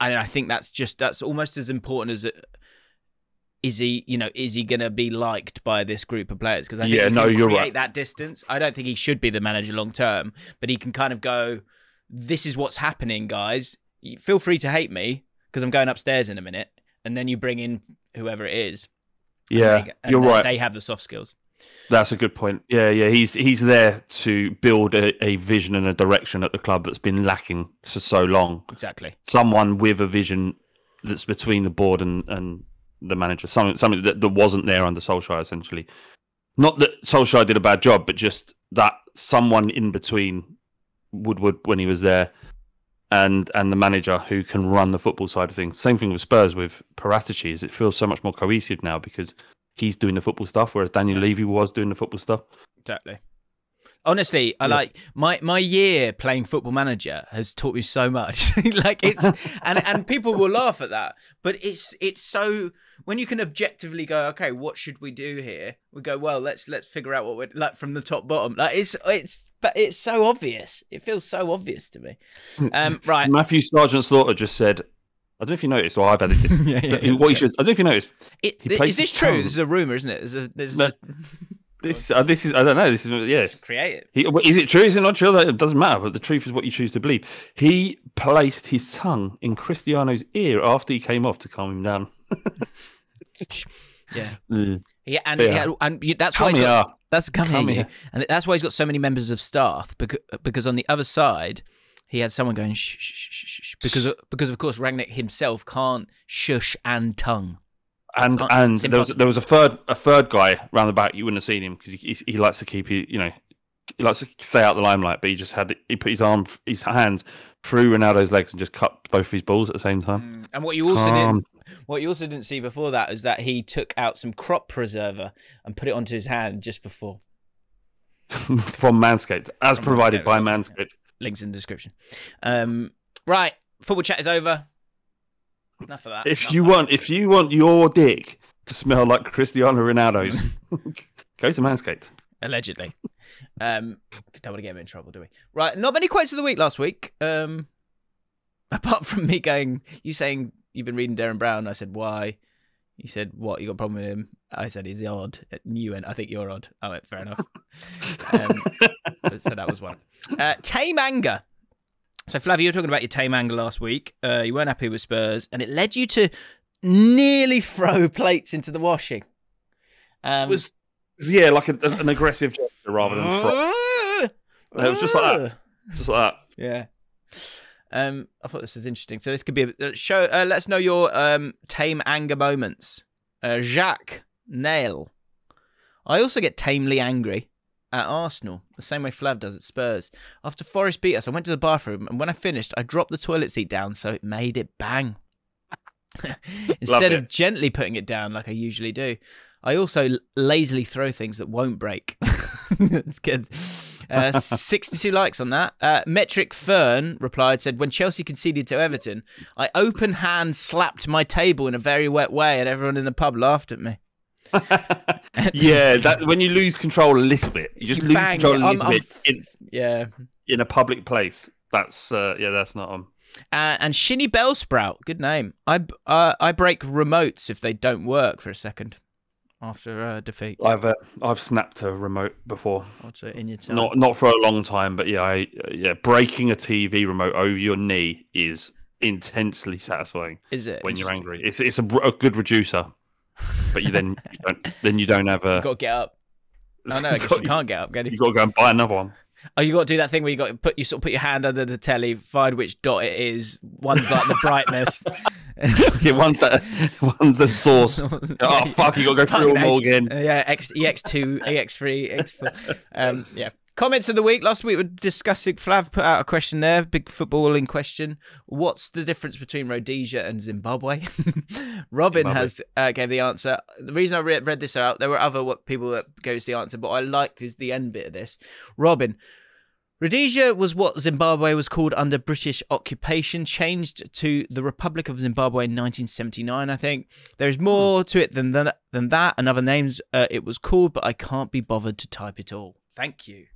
and I think that's just that's almost as important as it, is he you know is he going to be liked by this group of players because I think yeah, he no, you're create right. that distance. I don't think he should be the manager long term, but he can kind of go, "This is what's happening, guys. Feel free to hate me because I'm going upstairs in a minute." And then you bring in whoever it is. Yeah, they, you're right. They have the soft skills. That's a good point. Yeah, yeah. He's he's there to build a, a, vision and a direction at the club that's been lacking for so long. Exactly. Someone with a vision that's between the board and, and the manager. Something something that, that wasn't there under Solskjaer essentially. Not that Solskjaer did a bad job, but just that someone in between Woodward when he was there and and the manager who can run the football side of things. Same thing with Spurs with Paratici. Is it feels so much more cohesive now because he's doing the football stuff, whereas Daniel Levy was doing the football stuff. Exactly. Honestly, I like my my year playing Football Manager has taught me so much. [LAUGHS] like it's and and people will laugh at that, but it's it's so when you can objectively go, okay, what should we do here? We go, well, let's let's figure out what we're like from the top bottom. Like it's it's but it's so obvious. It feels so obvious to me. [LAUGHS] Um, right. Matthew Sergeant Slaughter just said I don't know if you noticed, or I've added this. [LAUGHS] yeah, yeah, what you should, I don't know if you noticed. Is this true? This is a rumor, isn't it? There's a, there's no, a... [LAUGHS] This, uh, this is, I don't know. This is, yeah. It's creative. He, is it true? Is it not true? It doesn't matter. But the truth is what you choose to believe. He placed his tongue in Cristiano's ear after he came off to calm him down. [LAUGHS] Yeah. Mm. Yeah, and, Yeah. yeah, and that's Come why he's got, that's come, Come here, here. and that's why he's got so many members of staff because because on the other side he had someone going shh, shh, shh, shh, shh, because of, because of course Rangnick himself can't shush and tongue. And and there was there was a third a third guy round the back. You wouldn't have seen him because he, he, he likes to keep you you know he likes to stay out the limelight. But he just had he put his arm his hands through Ronaldo's legs and just cut both of his balls at the same time. And what you also Calm. What you also didn't see before that is that he took out some crop preserver and put it onto his hand just before. [LAUGHS] From Manscaped, as From provided Manscaped, by Manscaped. Links in the description. Um, right, football chat is over. Enough of that. If Enough you of that. want, if you want your dick to smell like Cristiano Ronaldo's, [LAUGHS] [LAUGHS] go to Manscaped. allegedly. Um, don't want to get him in trouble, do we? Right, not many quotes of the week last week. Um, apart from me going, you saying you've been reading Derren Brown. I said why. You said what? You got a problem with him? I said he's odd. New And I think you're odd. I went, fair enough. Um, [LAUGHS] so that was one. Uh, tame anger. So Flav, you were talking about your tame anger last week. Uh, you weren't happy with Spurs, and it led you to nearly [LAUGHS] throw plates into the washing. Um, It was yeah, like a, an aggressive gesture rather than throw. [LAUGHS] It was just like that. just like that. Yeah. Um, I thought this was interesting. So this could be a uh, show. Uh, let us know your um tame anger moments. Uh, Jacques Nail. I also get tamely angry at Arsenal, the same way Flav does at Spurs. After Forest beat us, I went to the bathroom, and when I finished, I dropped the toilet seat down so it made it bang. [LAUGHS] Instead of gently putting it down like I usually do, I also lazily throw things that won't break. [LAUGHS] That's good. Uh, 62 likes on that. Uh, Metric Fern replied, said, When Chelsea conceded to Everton, I open hand slapped my table in a very wet way, and everyone in the pub laughed at me. [LAUGHS] yeah, that when you lose control a little bit, you just You lose control it. a I'm- little I'm bit f- in, Yeah. in a public place. That's uh, yeah, that's not on. Uh, and Shinny Bellsprout, good name. I uh, I break remotes if they don't work for a second after uh, defeat. I've uh, I've snapped a remote before, Also in your time. not not for a long time, but yeah, I, yeah, breaking a TV remote over your knee is intensely satisfying is it when you're angry. It's it's a, a good reducer, but you then [LAUGHS] you don't, then you don't have a. You got to get up. Oh no, I guess [LAUGHS] you can't get up, can you? You got to go and buy another one. Oh, you got to do that thing where you got to put you sort of put your hand under the telly, find which dot it is. One's like the brightness. [LAUGHS] [LAUGHS] Yeah, one's that [LAUGHS] one's the source. [LAUGHS] Oh fuck! You got to go through them all again. Uh, yeah, X, EX2, EX3, X4. Um, yeah. Comments of the week. Last week we were discussing. Flav put out a question there. Big footballing question. What's the difference between Rhodesia and Zimbabwe? Robin Zimbabwe. has uh, gave the answer. The reason I read, read this out, there were other what people that gave us the answer, but I liked is the end bit of this. Robin. Rhodesia was what Zimbabwe was called under British occupation, changed to the Republic of Zimbabwe in 1979, I think. There's more to it than that, than that and other names uh, it was called, but I can't be bothered to type it all. Thank you.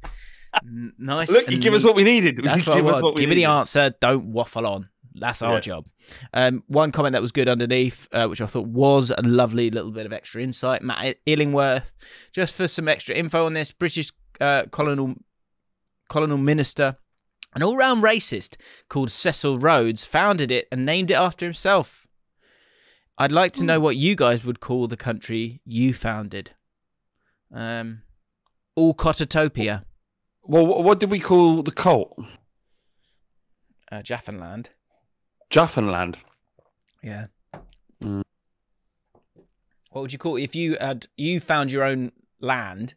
Nice. Look, you give us what we needed. [LAUGHS] That's what give what we Give me the answer. Don't waffle on. That's our Yeah. job. Um, one comment that was good underneath, uh, which I thought was a lovely little bit of extra insight. Matt Illingworth, just for some extra info on this, British uh, colonial colonial minister, an all-round racist called Cecil Rhodes, founded it and named it after himself. I'd like to know what you guys would call the country you founded. Um, all Cototopia, Well, what, did we call the cult? uh, Jaffanland. Juffinland. Yeah. Mm. What would you call it? if you had you found your own land,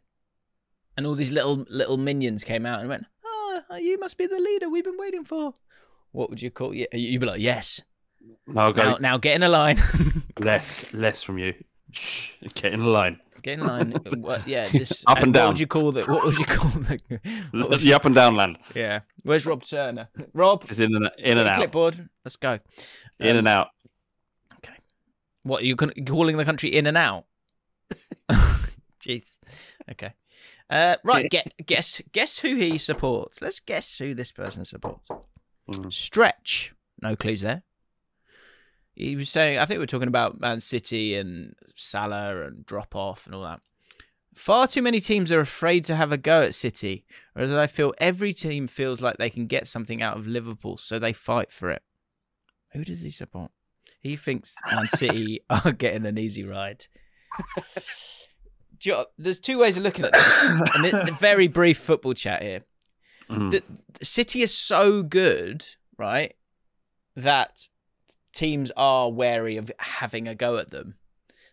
and all these little little minions came out and went, "Oh, you must be the leader we've been waiting for." What would you call? Yeah, you'd be like, "Yes." No, I'll go Now, now get in a line. [LAUGHS] less, less from you. [LAUGHS] Get in a line. get in line. [LAUGHS] What, yeah, just Up and What down. What would you call the? What would you call the? Would the up and down land. yeah. Where's Rob Turner? Rob, Just in and in and out. clipboard. Let's go. In Um, and out. Okay. What are you calling the country in and out? Jeez. Okay. Uh, right. Get, guess guess who he supports. Let's guess who this person supports. Mm. Stretch. No clues there. He was saying. I think we are talking about Man City and Salah and drop off and all that. Far too many teams are afraid to have a go at City, whereas I feel every team feels like they can get something out of Liverpool, so they fight for it. Who does he support? He thinks Man City [LAUGHS] are getting an easy ride. [LAUGHS] You There's two ways of looking at this, and very brief football chat here. Mm. The, the City is so good, right, that teams are wary of having a go at them.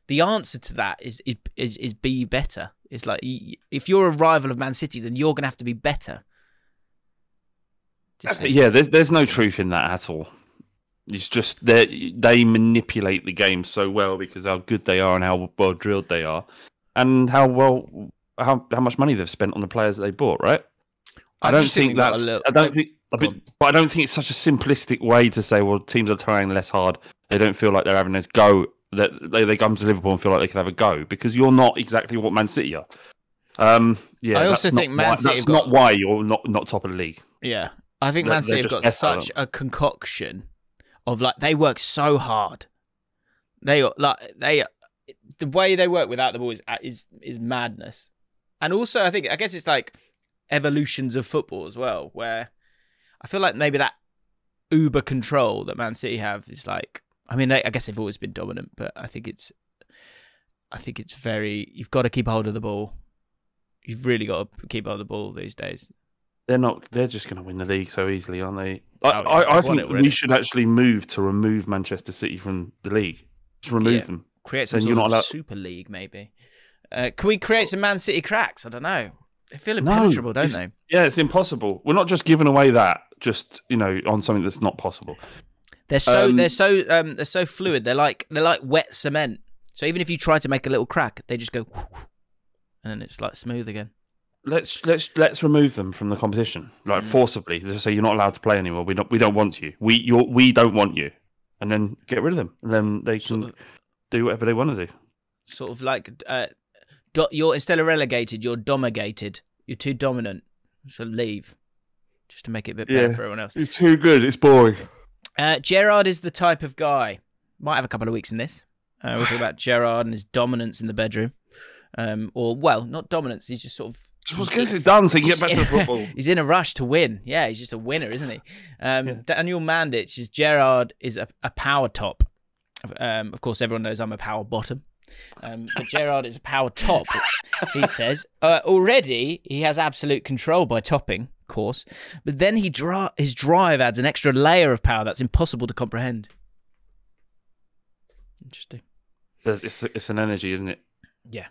The answer to that is is is, is be better. It's like if you're a rival of Man City, then you're going to have to be better. Yeah, there's there's no truth in that at all. It's just they they manipulate the game so well because how good they are and how well drilled they are, and how well how how much money they've spent on the players that they bought. Right? I, don't just think a that's. little- I don't think. Go But, I don't think it's such a simplistic way to say, well, teams are trying less hard. They don't feel like they're having a go. That they, they come to Liverpool and feel like they can have a go because you're not exactly what Man City are. Um, yeah, I that's also not think Man why, City that's got- not why you're not not top of the league. Yeah, I think They're- Man City have got such a concoction of like they work so hard. They are like they the way they work without the ball is uh, is is madness. And also, I think I guess it's like evolutions of football as well, where I feel like maybe that uber control that Man City have is like. I mean, they, I guess they've always been dominant, but I think it's, I think it's very. You've got to keep hold of the ball. You've really got to keep hold of the ball these days. They're not. They're just going to win the league so easily, aren't they? Oh, I, yeah, I, I think we should actually move to remove Manchester City from the league. Just remove Yeah. them. Create some sort of allowed- super league, maybe. Uh, can we create some Man City cracks? I don't know. They feel No, impenetrable, don't they? Yeah, it's impossible. We're not just giving away that just you know on something that's not possible. They're so Um, they're so um they're so fluid. They're like they're like wet cement. So even if you try to make a little crack, they just go, [LAUGHS] and then it's like smooth again. Let's let's let's remove them from the competition, like Mm. forcibly. Just say you're not allowed to play anymore. We don't we don't want you. We you we don't want you, and then get rid of them. And then they can Sort of, do whatever they want to do. sort of like uh, do, you're instead of relegated, you're dominated. You're too dominant, so leave, just to make it a bit better Yeah. for everyone else. It's too good. It's boring. Uh, Gerard is the type of guy. Might have a couple of weeks in this. Uh, we'll talk [LAUGHS] about Gerard and his dominance in the bedroom. Um, or well, not dominance. He's just sort of. Just what's gets it done so you can get back to [LAUGHS] football. he's in a rush to win. Yeah, he's just a winner, isn't he? [LAUGHS] Um, Yeah. Daniel Mandich is Gerard is a, a power top. Um, of course, everyone knows I'm a power bottom. Um, but Gerard is a power top. He [LAUGHS] says uh, already he has absolute control by topping, of course. But then he dri- his drive adds an extra layer of power that's impossible to comprehend. Interesting. It's, it's, it's an energy, isn't it? Yeah.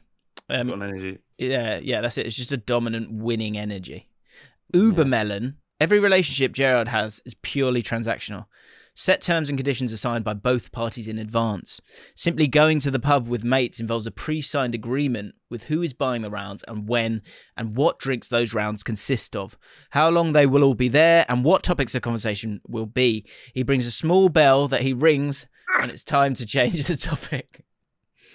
Got Um, an energy. yeah, yeah, that's it. It's just a dominant winning energy. Uber melon. Every relationship Gerard has is purely transactional. Set terms and conditions are signed by both parties in advance. Simply going to the pub with mates involves a pre signed agreement with who is buying the rounds and when and what drinks those rounds consist of, how long they will all be there, and what topics of conversation will be. He brings a small bell that he rings, and it's time to change the topic.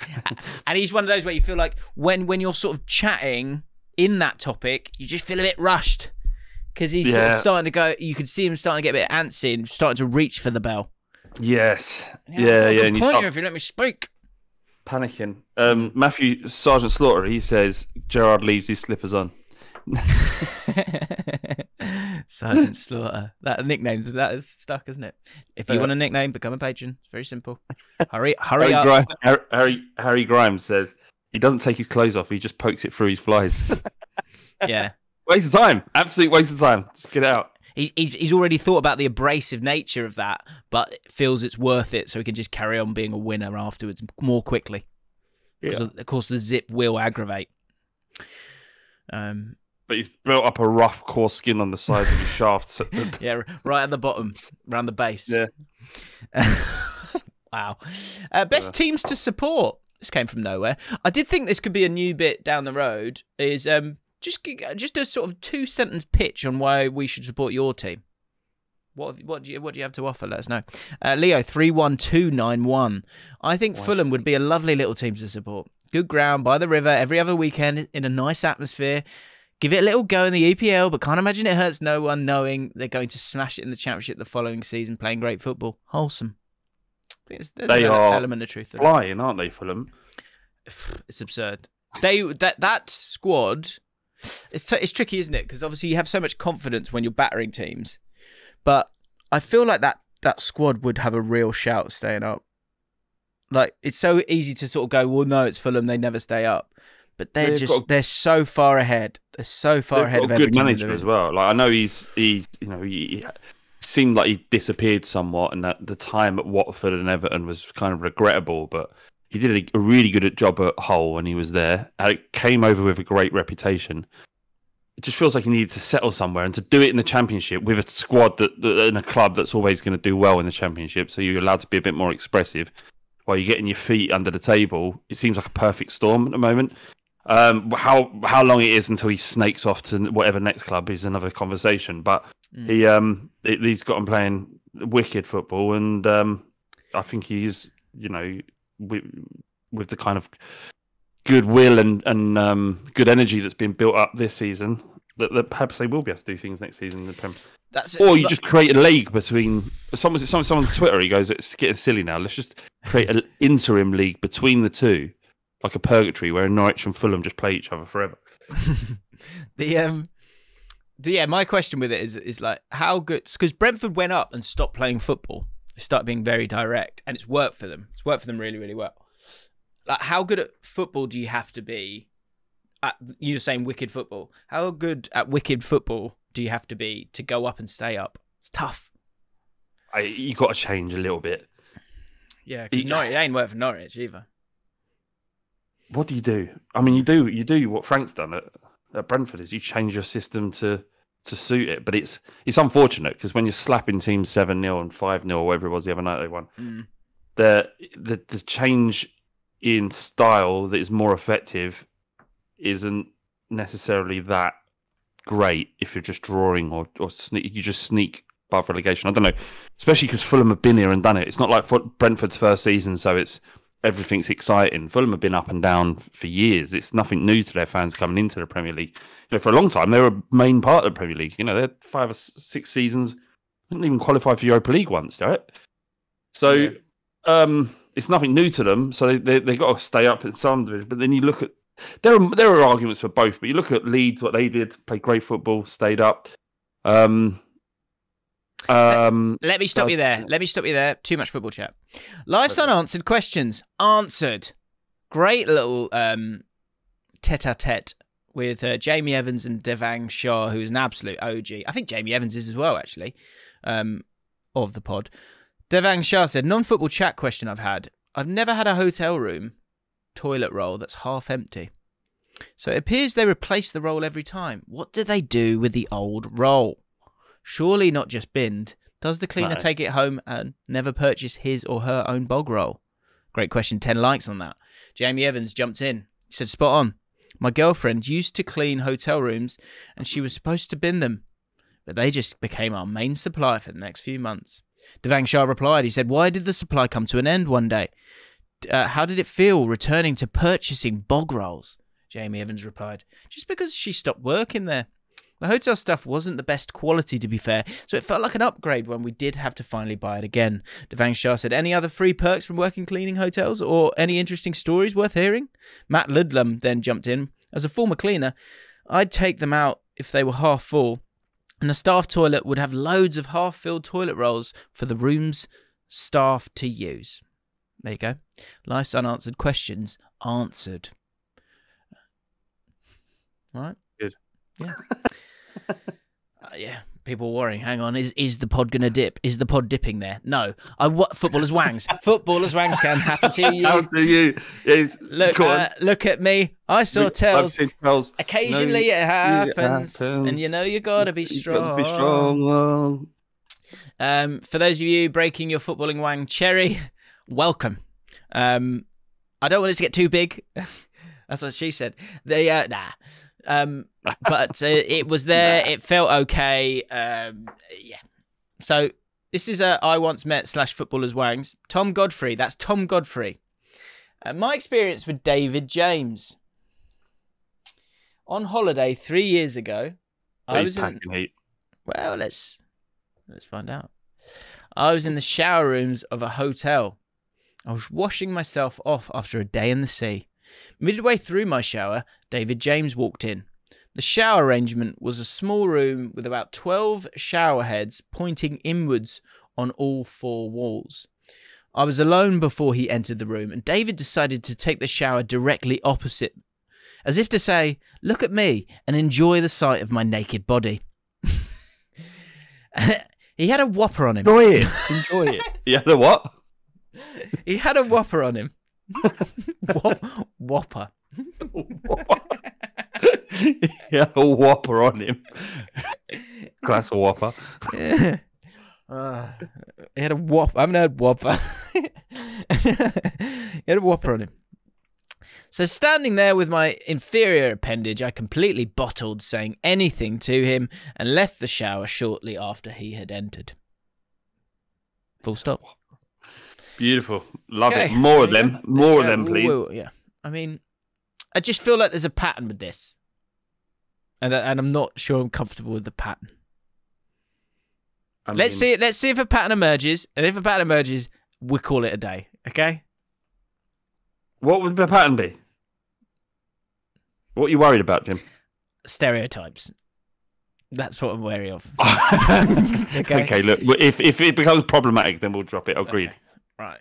[LAUGHS] and he's one of those where you feel like when when you're sort of chatting in that topic, you just feel a bit rushed because he's sort of starting to go. You could see him starting to get a bit antsy and starting to reach for the bell. Yes. And Yeah, yeah. And you start if you let me speak. panicking. Um, Matthew Sergeant Slaughter, he says Gerard leaves his slippers on. [LAUGHS] Sergeant Slaughter. That nickname's that is stuck, isn't it? If you Yeah. want a nickname, become a patron. It's very simple. Hurry, [LAUGHS] hurry Harry, up. Grimes, Harry, Harry, Harry Grimes says he doesn't take his clothes off. He just pokes it through his flies. [LAUGHS] Yeah. Waste of time. Absolute waste of time. Just get out. He, he's, already thought about the abrasive nature of that, but feels it's worth it, so he can just carry on being a winner afterwards more quickly. 'Cause of- course, the zip will aggravate. Um, But he's built up a rough, coarse skin on the sides of his shafts. [LAUGHS] yeah, right at the bottom, around the base. Yeah. [LAUGHS] wow. Uh, best teams to support. This came from nowhere. I did think this could be a new bit down the road. Is um just just a sort of two sentence pitch on why we should support your team. What what do you what do you have to offer? Let us know. Uh, Leo three one two nine one. I think Fulham would be a lovely little team to support. Good ground by the river every other weekend in a nice atmosphere. Give it a little go in the EPL, but can't imagine it hurts no one knowing they're going to smash it in the championship the following season, playing great football. Wholesome. It's- there's They are element of truth. Flying, aren't they, Fulham? [SIGHS] It's absurd. they that that squad. It's t- it's tricky, isn't it? Because obviously you have so much confidence when you're battering teams, but I feel like that that squad would have a real shout staying up. Like it's so easy to sort of go, well, no, it's Fulham, they never stay up, but they're They've just got- they're so far ahead. They're so far ahead got of a good Everton in the manager as division. well. Like I know he's he's you know he, he seemed like he disappeared somewhat, and that the time at Watford and Everton was kind of regrettable. But he did a, really good job at Hull when he was there. And it came over with a great reputation. It just feels like he needed to settle somewhere and to do it in the Championship with a squad that, that in a club that's always going to do well in the Championship. So you're allowed to be a bit more expressive while you're getting your feet under the table. It seems like a perfect storm at the moment. Um, how how long it is until he snakes off to whatever next club is another conversation. But Mm. he um it, he's got him playing wicked football, and um, I think he's you know with, with the kind of goodwill and and um, good energy that's been built up this season. That, that perhaps they will be able to do things next season in the Prem. That's it. Or you just create a league between someone. Someone, someone on Twitter, he goes, "It's getting silly now. Let's just create an [LAUGHS] interim league between the two, like a purgatory, where Norwich and Fulham just play each other forever." [LAUGHS] the um the, yeah my question with it is is like how good because brentford went up and stopped playing football they started being very direct and it's worked for them it's worked for them really really well like how good at football do you have to be at you're saying wicked football how good at wicked football do you have to be to go up and stay up it's tough I, you got to change a little bit. yeah because. Norwich, it ain't worth for norwich either What do you do? I mean, you do you do what Frank's done at, at Brentford is you change your system to to suit it. But it's it's unfortunate because when you're slapping teams seven 0 and five 0 or whatever it was the other night they won, Mm. the the the change in style that is more effective isn't necessarily that great if you're just drawing or or sneak, you just sneak above relegation. I don't know, especially because Fulham have been here and done it. It's not like Brentford's first season, so it's everything's exciting. Fulham have been up and down for years. It's nothing new to their fans coming into the Premier League. You know, for a long time, they were a main part of the Premier League. You know, they're five or six seasons. Didn't even qualify for Europa League once, right? So Yeah. um, it's nothing new to them. So they they, they got to stay up in some division. But then you look at there are there are arguments for both. But you look at Leeds, what they did, played great football, stayed up. Um, um, Let me stop So- you there. Let me stop you there. Too much football chat. Life's Okay. unanswered questions answered. Great little um, tete-a-tete with uh, Jamie Evans and Devang Shah, who's an absolute OG. I think Jamie Evans is as well, actually, um, of the pod. Devang Shah said, "Non-football chat question I've had. I've never had a hotel room toilet roll that's half empty. So it appears they replace the roll every time. What do they do with the old roll? Surely not just binned. Does the cleaner No. take it home and never purchase his or her own bog roll? Great question. 10 likes on that. Jamie Evans jumped in. He said, spot on. My girlfriend used to clean hotel rooms and she was supposed to bin them, but they just became our main supply for the next few months. Devang Shah replied, he said, Why did the supply come to an end one day? Uh, how did it feel returning to purchasing bog rolls? Jamie Evans replied, Just because she stopped working there. The hotel stuff wasn't the best quality, to be fair, so it felt like an upgrade when we did have to finally buy it again. Devang Shah said, Any other free perks from working cleaning hotels or any interesting stories worth hearing? Matt Ludlam then jumped in. As a former cleaner, I'd take them out if they were half full, and the staff toilet would have loads of half filled toilet rolls for the room's staff to use. There you go. Life's unanswered questions answered. All right. Good. Yeah. [LAUGHS] [LAUGHS] uh, yeah. People worrying. Hang on. Is is the pod gonna dip? Is the pod dipping there? No. I what footballers wangs. [LAUGHS] footballers wangs can happen to you. How do you? It's, Look, go uh, look at me. I saw I've tells. seen tells. Occasionally you- it happens, happens. and you know you gotta be strong. got to be strong. Um, for those of you breaking your footballing wang cherry, welcome. Um, I don't want it to get too big. [LAUGHS] That's what she said. They uh, nah. Um, but uh, it was there. It felt okay. Um, yeah. So this is a I once met slash footballers wangs. Tom Godfrey. That's Tom Godfrey. Uh, my experience with David James on holiday three years ago. I He's was in, heat. well, let's let's find out. I was in the shower rooms of a hotel. I was washing myself off after a day in the sea. Midway through my shower, David James walked in. The shower arrangement was a small room with about 12 shower heads pointing inwards on all four walls. I was alone before he entered the room, and David decided to take the shower directly opposite, as if to say, Look at me and enjoy the sight of my naked body. [LAUGHS] he had a whopper on him. Enjoy it. [LAUGHS] Enjoy it. Yeah, the what? He had a whopper on him. [LAUGHS] Whop- whopper. Yeah, a whopper on him. Glass of whopper. Uh, [LAUGHS] he had a whopper. I haven't heard whopper. [LAUGHS] he had a whopper on him. So, standing there with my inferior appendage, I completely bottled saying anything to him and left the shower shortly after he had entered. Full stop. Beautiful. Love Okay, it. More of them. More of them, please. well, yeah. I mean, I just feel like there's a pattern with this. And, and I'm not sure I'm comfortable with the pattern. I Let's see. Let's see if a pattern emerges, and if a pattern emerges, we call it a day. Okay? What would the pattern be? What are you worried about, Jim? Stereotypes. That's what I'm wary of. [LAUGHS] [LAUGHS] okay. Okay. look, if, if it becomes problematic, then we'll drop it. Agreed. Okay. Right.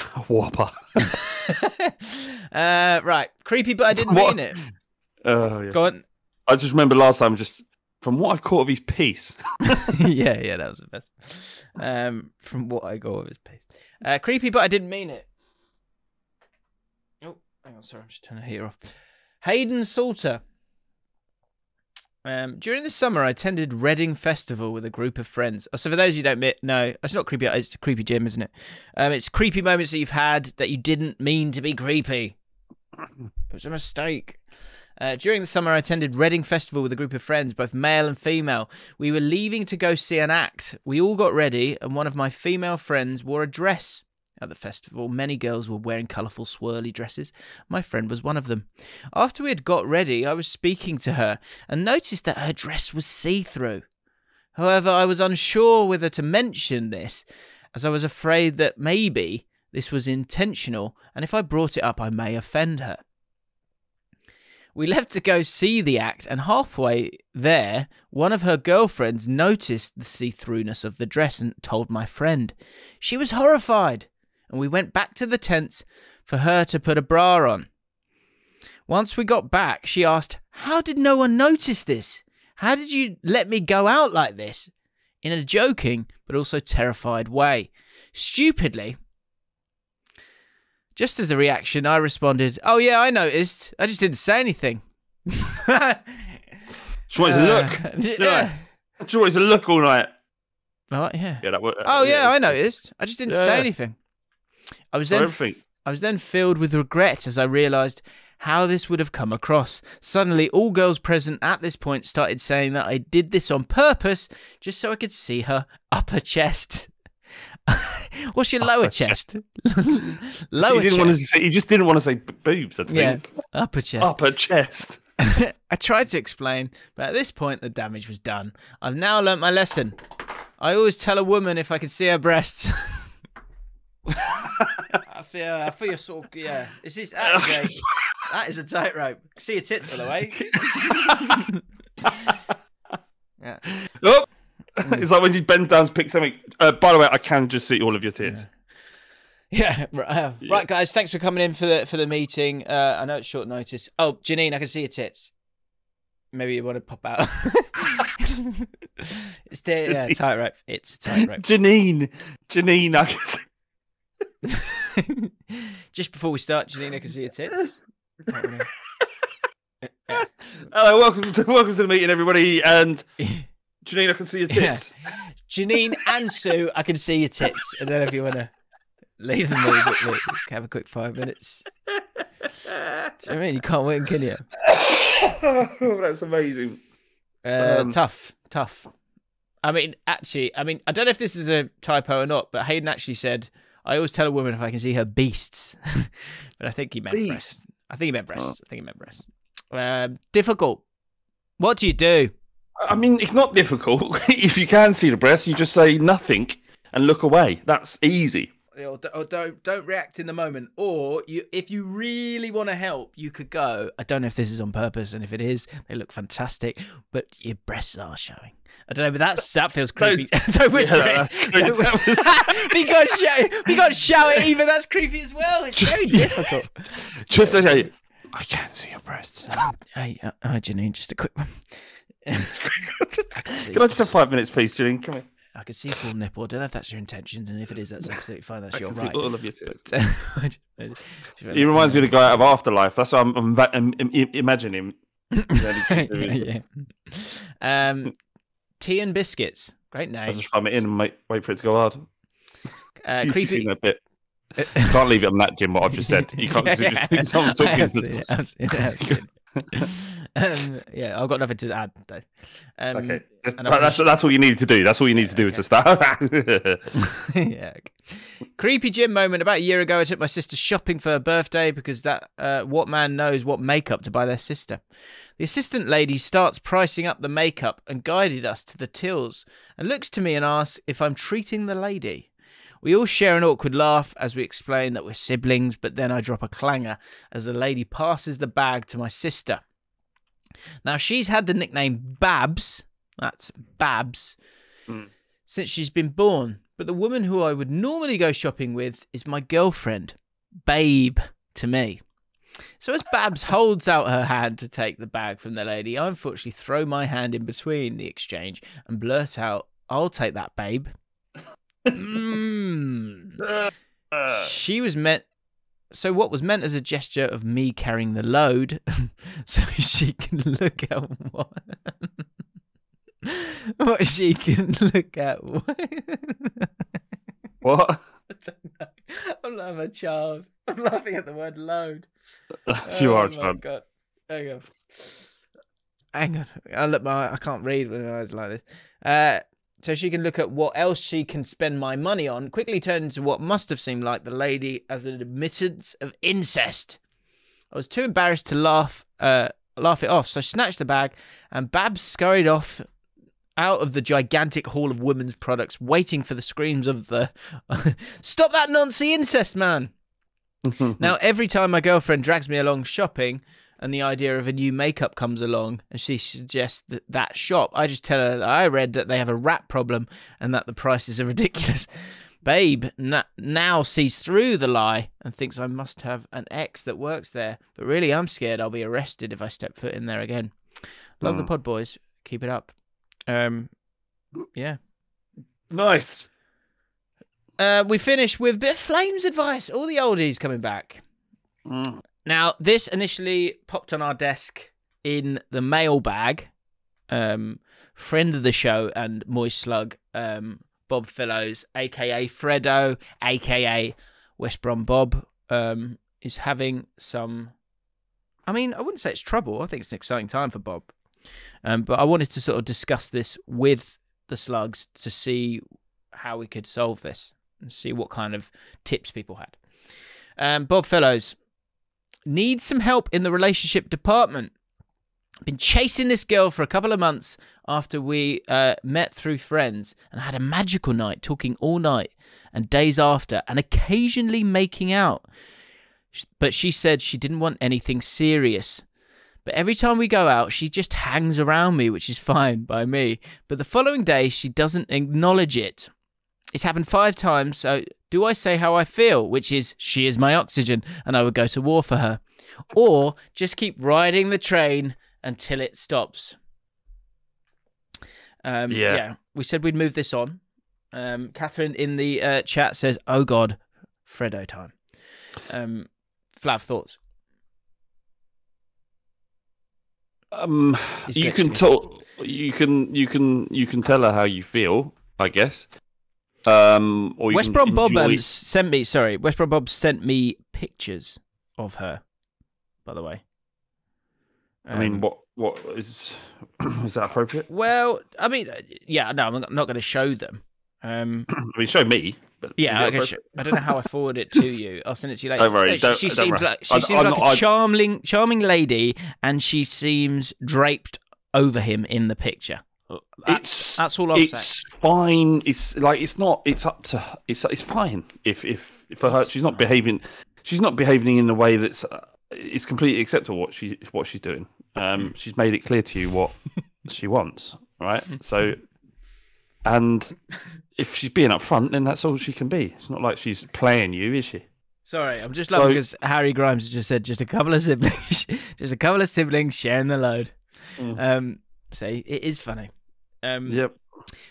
[LAUGHS] Whopper. [LAUGHS] uh, right. Creepy, but I didn't What? mean it. Oh, yeah. Go on. I just remember last time, just from what I caught of his piece. [LAUGHS] yeah, yeah, that was the best. Um, from what I got of his piece. Uh, creepy, but I didn't mean it. Oh, hang on, sorry, I'm just turning the heater off. Hayden Salter. Um, during the summer, I attended Reading Festival with a group of friends. Oh, so for those who don't know, it's not creepy. It's creepy Jim, isn't it? Um, it's creepy moments that you've had that you didn't mean to be creepy. It was a mistake. Uh, during the summer, I attended Reading Festival with a group of friends, both male and female. We were leaving to go see an act. We all got ready, and one of my female friends wore a dress. At the festival, many girls were wearing colourful, swirly dresses. My friend was one of them. After we had got ready, I was speaking to her and noticed that her dress was see through. However, I was unsure whether to mention this, as I was afraid that maybe this was intentional, and if I brought it up, I may offend her. We left to go see the act, and halfway there, one of her girlfriends noticed the see throughness of the dress and told my friend. She was horrified, and we went back to the tents for her to put a bra on. Once we got back, she asked, How did no one notice this? How did you let me go out like this? In a joking but also terrified way. Stupidly, just as a reaction, I responded, Oh, yeah, I noticed. I just didn't say anything. Just wanted to look. Uh, didn't I? yeah. Just wanted to look all night. Oh, yeah. Yeah, that was. Oh, yeah, I noticed. I just didn't Yeah, say yeah. anything. I was then. I was then filled with regret as I realised how this would have come across. Suddenly, all girls present at this point started saying that I did this on purpose just so I could see her upper chest. [LAUGHS] What's your lower Upper chest? he [LAUGHS] lower didn't want to chest. say. He just didn't want to say boobs. I think. Yeah, upper chest. Upper chest. [LAUGHS] I tried to explain, but at this point, the damage was done. I've now learnt my lesson. I always tell a woman if I can see her breasts. [LAUGHS] I feel, I feel you're sort of, yeah. Is this, that is a, that is a tightrope. See your tits, by the way. [LAUGHS] yeah. Oh, it's like when you bend down to pick something. Uh, by the way, I can just see all of your tits. Yeah, [LAUGHS] right, uh, right, guys. Thanks for coming in for the for the meeting. Uh, I know it's short notice. Oh, Janine, I can see your tits. Maybe you want to pop out. it's the yeah, tightrope. It's tightrope. Janine, Janine, I can see. [LAUGHS] Just before we start, Janine, I can see your tits. [LAUGHS] Hello, welcome to welcome to the meeting, everybody. And [LAUGHS] Janine, I can see your Yeah. tits. Janine and Sue, I can see your tits. I don't know if you want to leave them immediately. Have a quick five minutes. Do you know what I mean? You can't win, can you? oh, that's amazing. Uh, Um, tough, tough. I mean, actually, I mean, I don't know if this is a typo or not, but Hayden actually said, "I always tell a woman if I can see her beasts," [LAUGHS] but I think he meant breasts. I think he meant breasts. I think he meant breasts. Um, difficult. What do you do? I mean, it's not difficult. [LAUGHS] if you can see the breasts, you just say nothing and look away. That's easy. Or, or don't don't react in the moment. Or you, if you really want to help, you could go. I don't know if this is on purpose, and if it is, they look fantastic, but your breasts are showing. I don't know, but that that feels creepy. [LAUGHS] don't whisper Yeah, creepy. We got shout. We got shout it. [LAUGHS] Even that's creepy as well. It's Just- very difficult. Just to say, I can't see your breasts. [LAUGHS] Hey, uh, uh, Janine, just a quick one. Can I just have five minutes, please, Julian? Come here. I can see full nipple. I don't know if that's your intention, and if it is, that's absolutely fine. That's I your right. all of your tits. he [LAUGHS] He reminds me of the guy out of Afterlife. That's what I'm, I'm, I'm, I'm imagine him. [LAUGHS] yeah. Um, tea and biscuits. Great I name. just find it in and wait, wait for it to go hard. Uh, creepy. seen that bit. You [LAUGHS] can't leave it on that, Jim. What I've just said. You can't. Yeah, Yeah, someone talking. have to- seen it, I've seen it, I've seen it. um, yeah, I've got nothing to add though. Um, Okay, that's, that's that's what you need to do. That's all you need to do to start. [LAUGHS] yeah. okay. Creepy gym moment. About a year ago, I took my sister shopping for her birthday because that uh, what man knows what makeup to buy their sister. The assistant lady starts pricing up the makeup and guided us to the tills and looks to me and asks if I'm treating the lady. We all share an awkward laugh as we explain that we're siblings, but then I drop a clanger as the lady passes the bag to my sister. Now she's had the nickname Babs. That's Babs since she's been born. But the woman who I would normally go shopping with is my girlfriend, Babe, to me. So as Babs [LAUGHS] holds out her hand to take the bag from the lady, I unfortunately throw my hand in between the exchange and blurt out, I'll take that, babe. [LAUGHS] Mm. [LAUGHS] She was meant. So what was meant as a gesture of me carrying the load, [LAUGHS] so she can look at what, [LAUGHS] what she can look at. what? [LAUGHS] I don't know. I'm not a child. I'm laughing at the word load. you Oh are a child. God. Hang on. Hang on. I look my I can't read with my eyes like this. Uh so she can look at what else she can spend my money on, quickly turned to what must have seemed like the lady as an admittance of incest. I was too embarrassed to laugh uh laugh it off, so I snatched the bag and Babs scurried off out of the gigantic hall of women's products, waiting for the screams of the [LAUGHS] Stop that nonsense incest man. [LAUGHS] Now, every time my girlfriend drags me along shopping and the idea of a new makeup comes along and she suggests that, that shop, I just tell her that I read that they have a rat problem and that the prices are [LAUGHS] ridiculous. Babe na- now sees through the lie and thinks I must have an ex that works there. But really, I'm scared I'll be arrested if I step foot in there again. Love the Mm. pod, boys. Keep it up. Um, yeah. nice. Uh, we finish with a bit of Flames advice. All the oldies coming back. Mm. Now, this initially popped on our desk in the mailbag. Um, friend of the show and Moist Slug, um, Bob Fellows, aka Fredo, aka West Brom Bob, um, is having some. I mean, I wouldn't say it's trouble. I think it's an exciting time for Bob. Um, but I wanted to sort of discuss this with the Slugs to see how we could solve this and see what kind of tips people had. Um, Bob Fellows needs some help in the relationship department. Been chasing this girl for a couple of months after we uh, met through friends and had a magical night, talking all night and days after, and occasionally making out. But she said she didn't want anything serious. But every time we go out, she just hangs around me, which is fine by me. But the following day, she doesn't acknowledge it. It's happened five times, so do I say how I feel, which is she is my oxygen and I would go to war for her? Or just keep riding the train until it stops? Um, Yeah. yeah, we said we'd move this on. Um, Catherine in the uh, chat says, "Oh God, Fredo time." Um, Flav thoughts. Um, you can talk. You can you can you can tell her how you feel. I guess. Um, or West Brom Bob um, sent me. Sorry, West Brom Bob sent me pictures of her. By the way, I mean, Um, what what is [CLEARS THROAT] is that appropriate? Well, I mean, uh, yeah, no, I'm not going to show them. Um, [CLEARS THROAT] I mean, show me. But yeah, I, guess? I don't know how I forward it to you. I'll send it to you later. [LAUGHS] Don't worry, No, she, don't- she don't seems worry. like she I- seems I'm like not- a charming, charming lady, and she seems draped over him in the picture. It's that's all say. it's fine. It's like it's not. It's up to. It's it's fine. If if for her, It's she's not fine. behaving. She's not behaving in a way that's. Uh, it's completely acceptable what she what she's doing. Um, she's made it clear to you what [LAUGHS] she wants, right? So, and if she's being upfront, then that's all she can be. It's not like she's playing you, is she? Sorry, I'm just loving So- because Harry Grimes just said just a couple of siblings, [LAUGHS] just a couple of siblings sharing the load. Mm. Um, so it is funny. Um, Yep.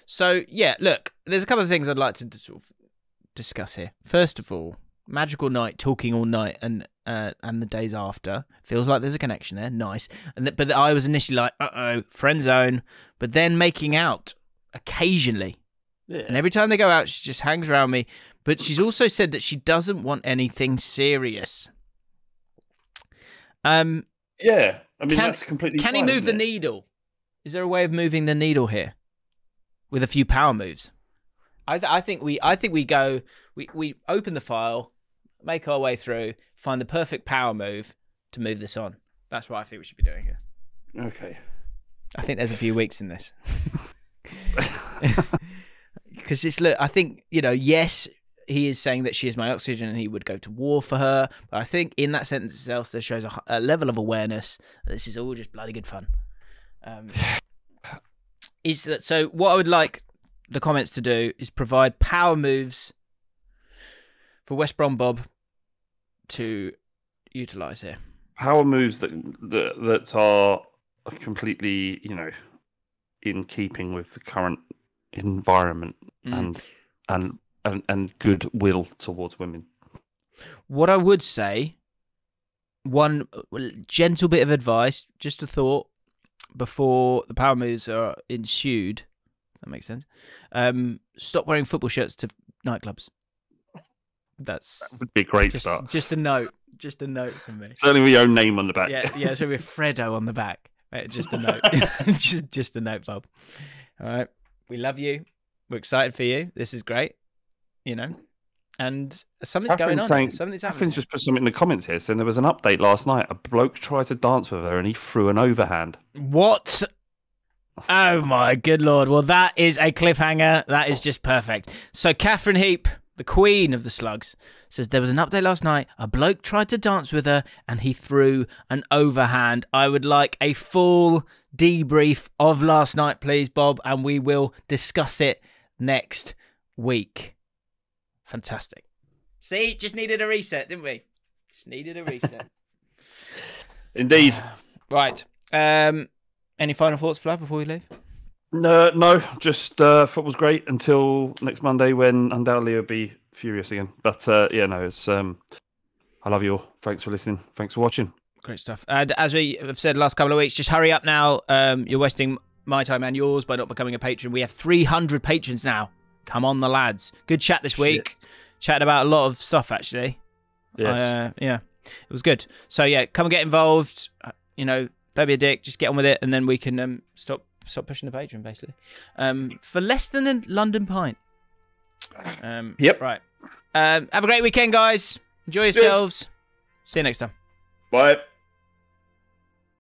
So yeah, look, there's a couple of things I'd like to sort of discuss here. First of all, Magical Night talking all night and uh, and the days after feels like there's a connection there. Nice, and th- but I was initially like, uh oh, friend zone, but then making out occasionally, Yeah. and every time they go out, she just hangs around me. But she's also said that she doesn't want anything serious. Um, yeah. I mean, Can- that's completely. can he move the it? needle? Is there a way of moving the needle here with a few power moves? I th- I think we I think we go we we open the file, make our way through, find the perfect power move to move this on. That's what I think we should be doing here. Okay. I think there's a few weeks in this. [LAUGHS] Because it's look, I think you know, yes, he is saying that she is my oxygen and he would go to war for her. But I think in that sentence itself, there shows a level of awareness that this is all just bloody good fun. Um, is that so? What I would like the comments to do is provide power moves for West Brom Bob to utilize here. power moves that that that are completely, you know, in keeping with the current environment Mm. and and and and goodwill towards women. What I would say, one uh, gentle bit of advice, just a thought before the power moves are ensued. That makes sense. Um, stop wearing football shirts to nightclubs. That's Would be a great just start. just a note. Just a note from me. Certainly with your own name on the back. Yeah, yeah. So with [LAUGHS] Fredo on the back. Uh, Just a [LAUGHS] note. [LAUGHS] just just a note, Bob. All right. We love you. We're excited for you. This is great. You know, and something's going on. saying- Something's happening. Catherine's just put something in the comments here saying there was an update last night. A bloke tried to dance with her and he threw an overhand. What? Oh my good lord. Well, that is a cliffhanger. That is just perfect. So, Catherine Heap, the queen of the slugs, says there was an update last night. A bloke tried to dance with her and he threw an overhand. I would like a full debrief of last night, please, Bob, and we will discuss it next week. Fantastic. See, just needed a reset, didn't we? Just needed a reset. [LAUGHS] Indeed. right. Um, any final thoughts, Flav, before we leave? No, no, just uh, football's great until next Monday when undoubtedly it'll be furious again. But uh, yeah, no, it's um, I love you all. Thanks for listening. Thanks for watching. Great stuff. And as we have said the last couple of weeks, just hurry up now. Um, you're wasting my time and yours by not becoming a patron. We have 300 patrons now. Come on, the lads. Good chat this week. Chatted about a lot of stuff, actually. Yes. Uh, yeah, it was good. So yeah, come and get involved. Uh, You know, don't be a dick. Just get on with it, and then we can um, stop stop pushing the patron basically. Um, for less than a London pint. Um, Yep. Right. Um, have a great weekend, guys. Enjoy yourselves. See you next time. Bye.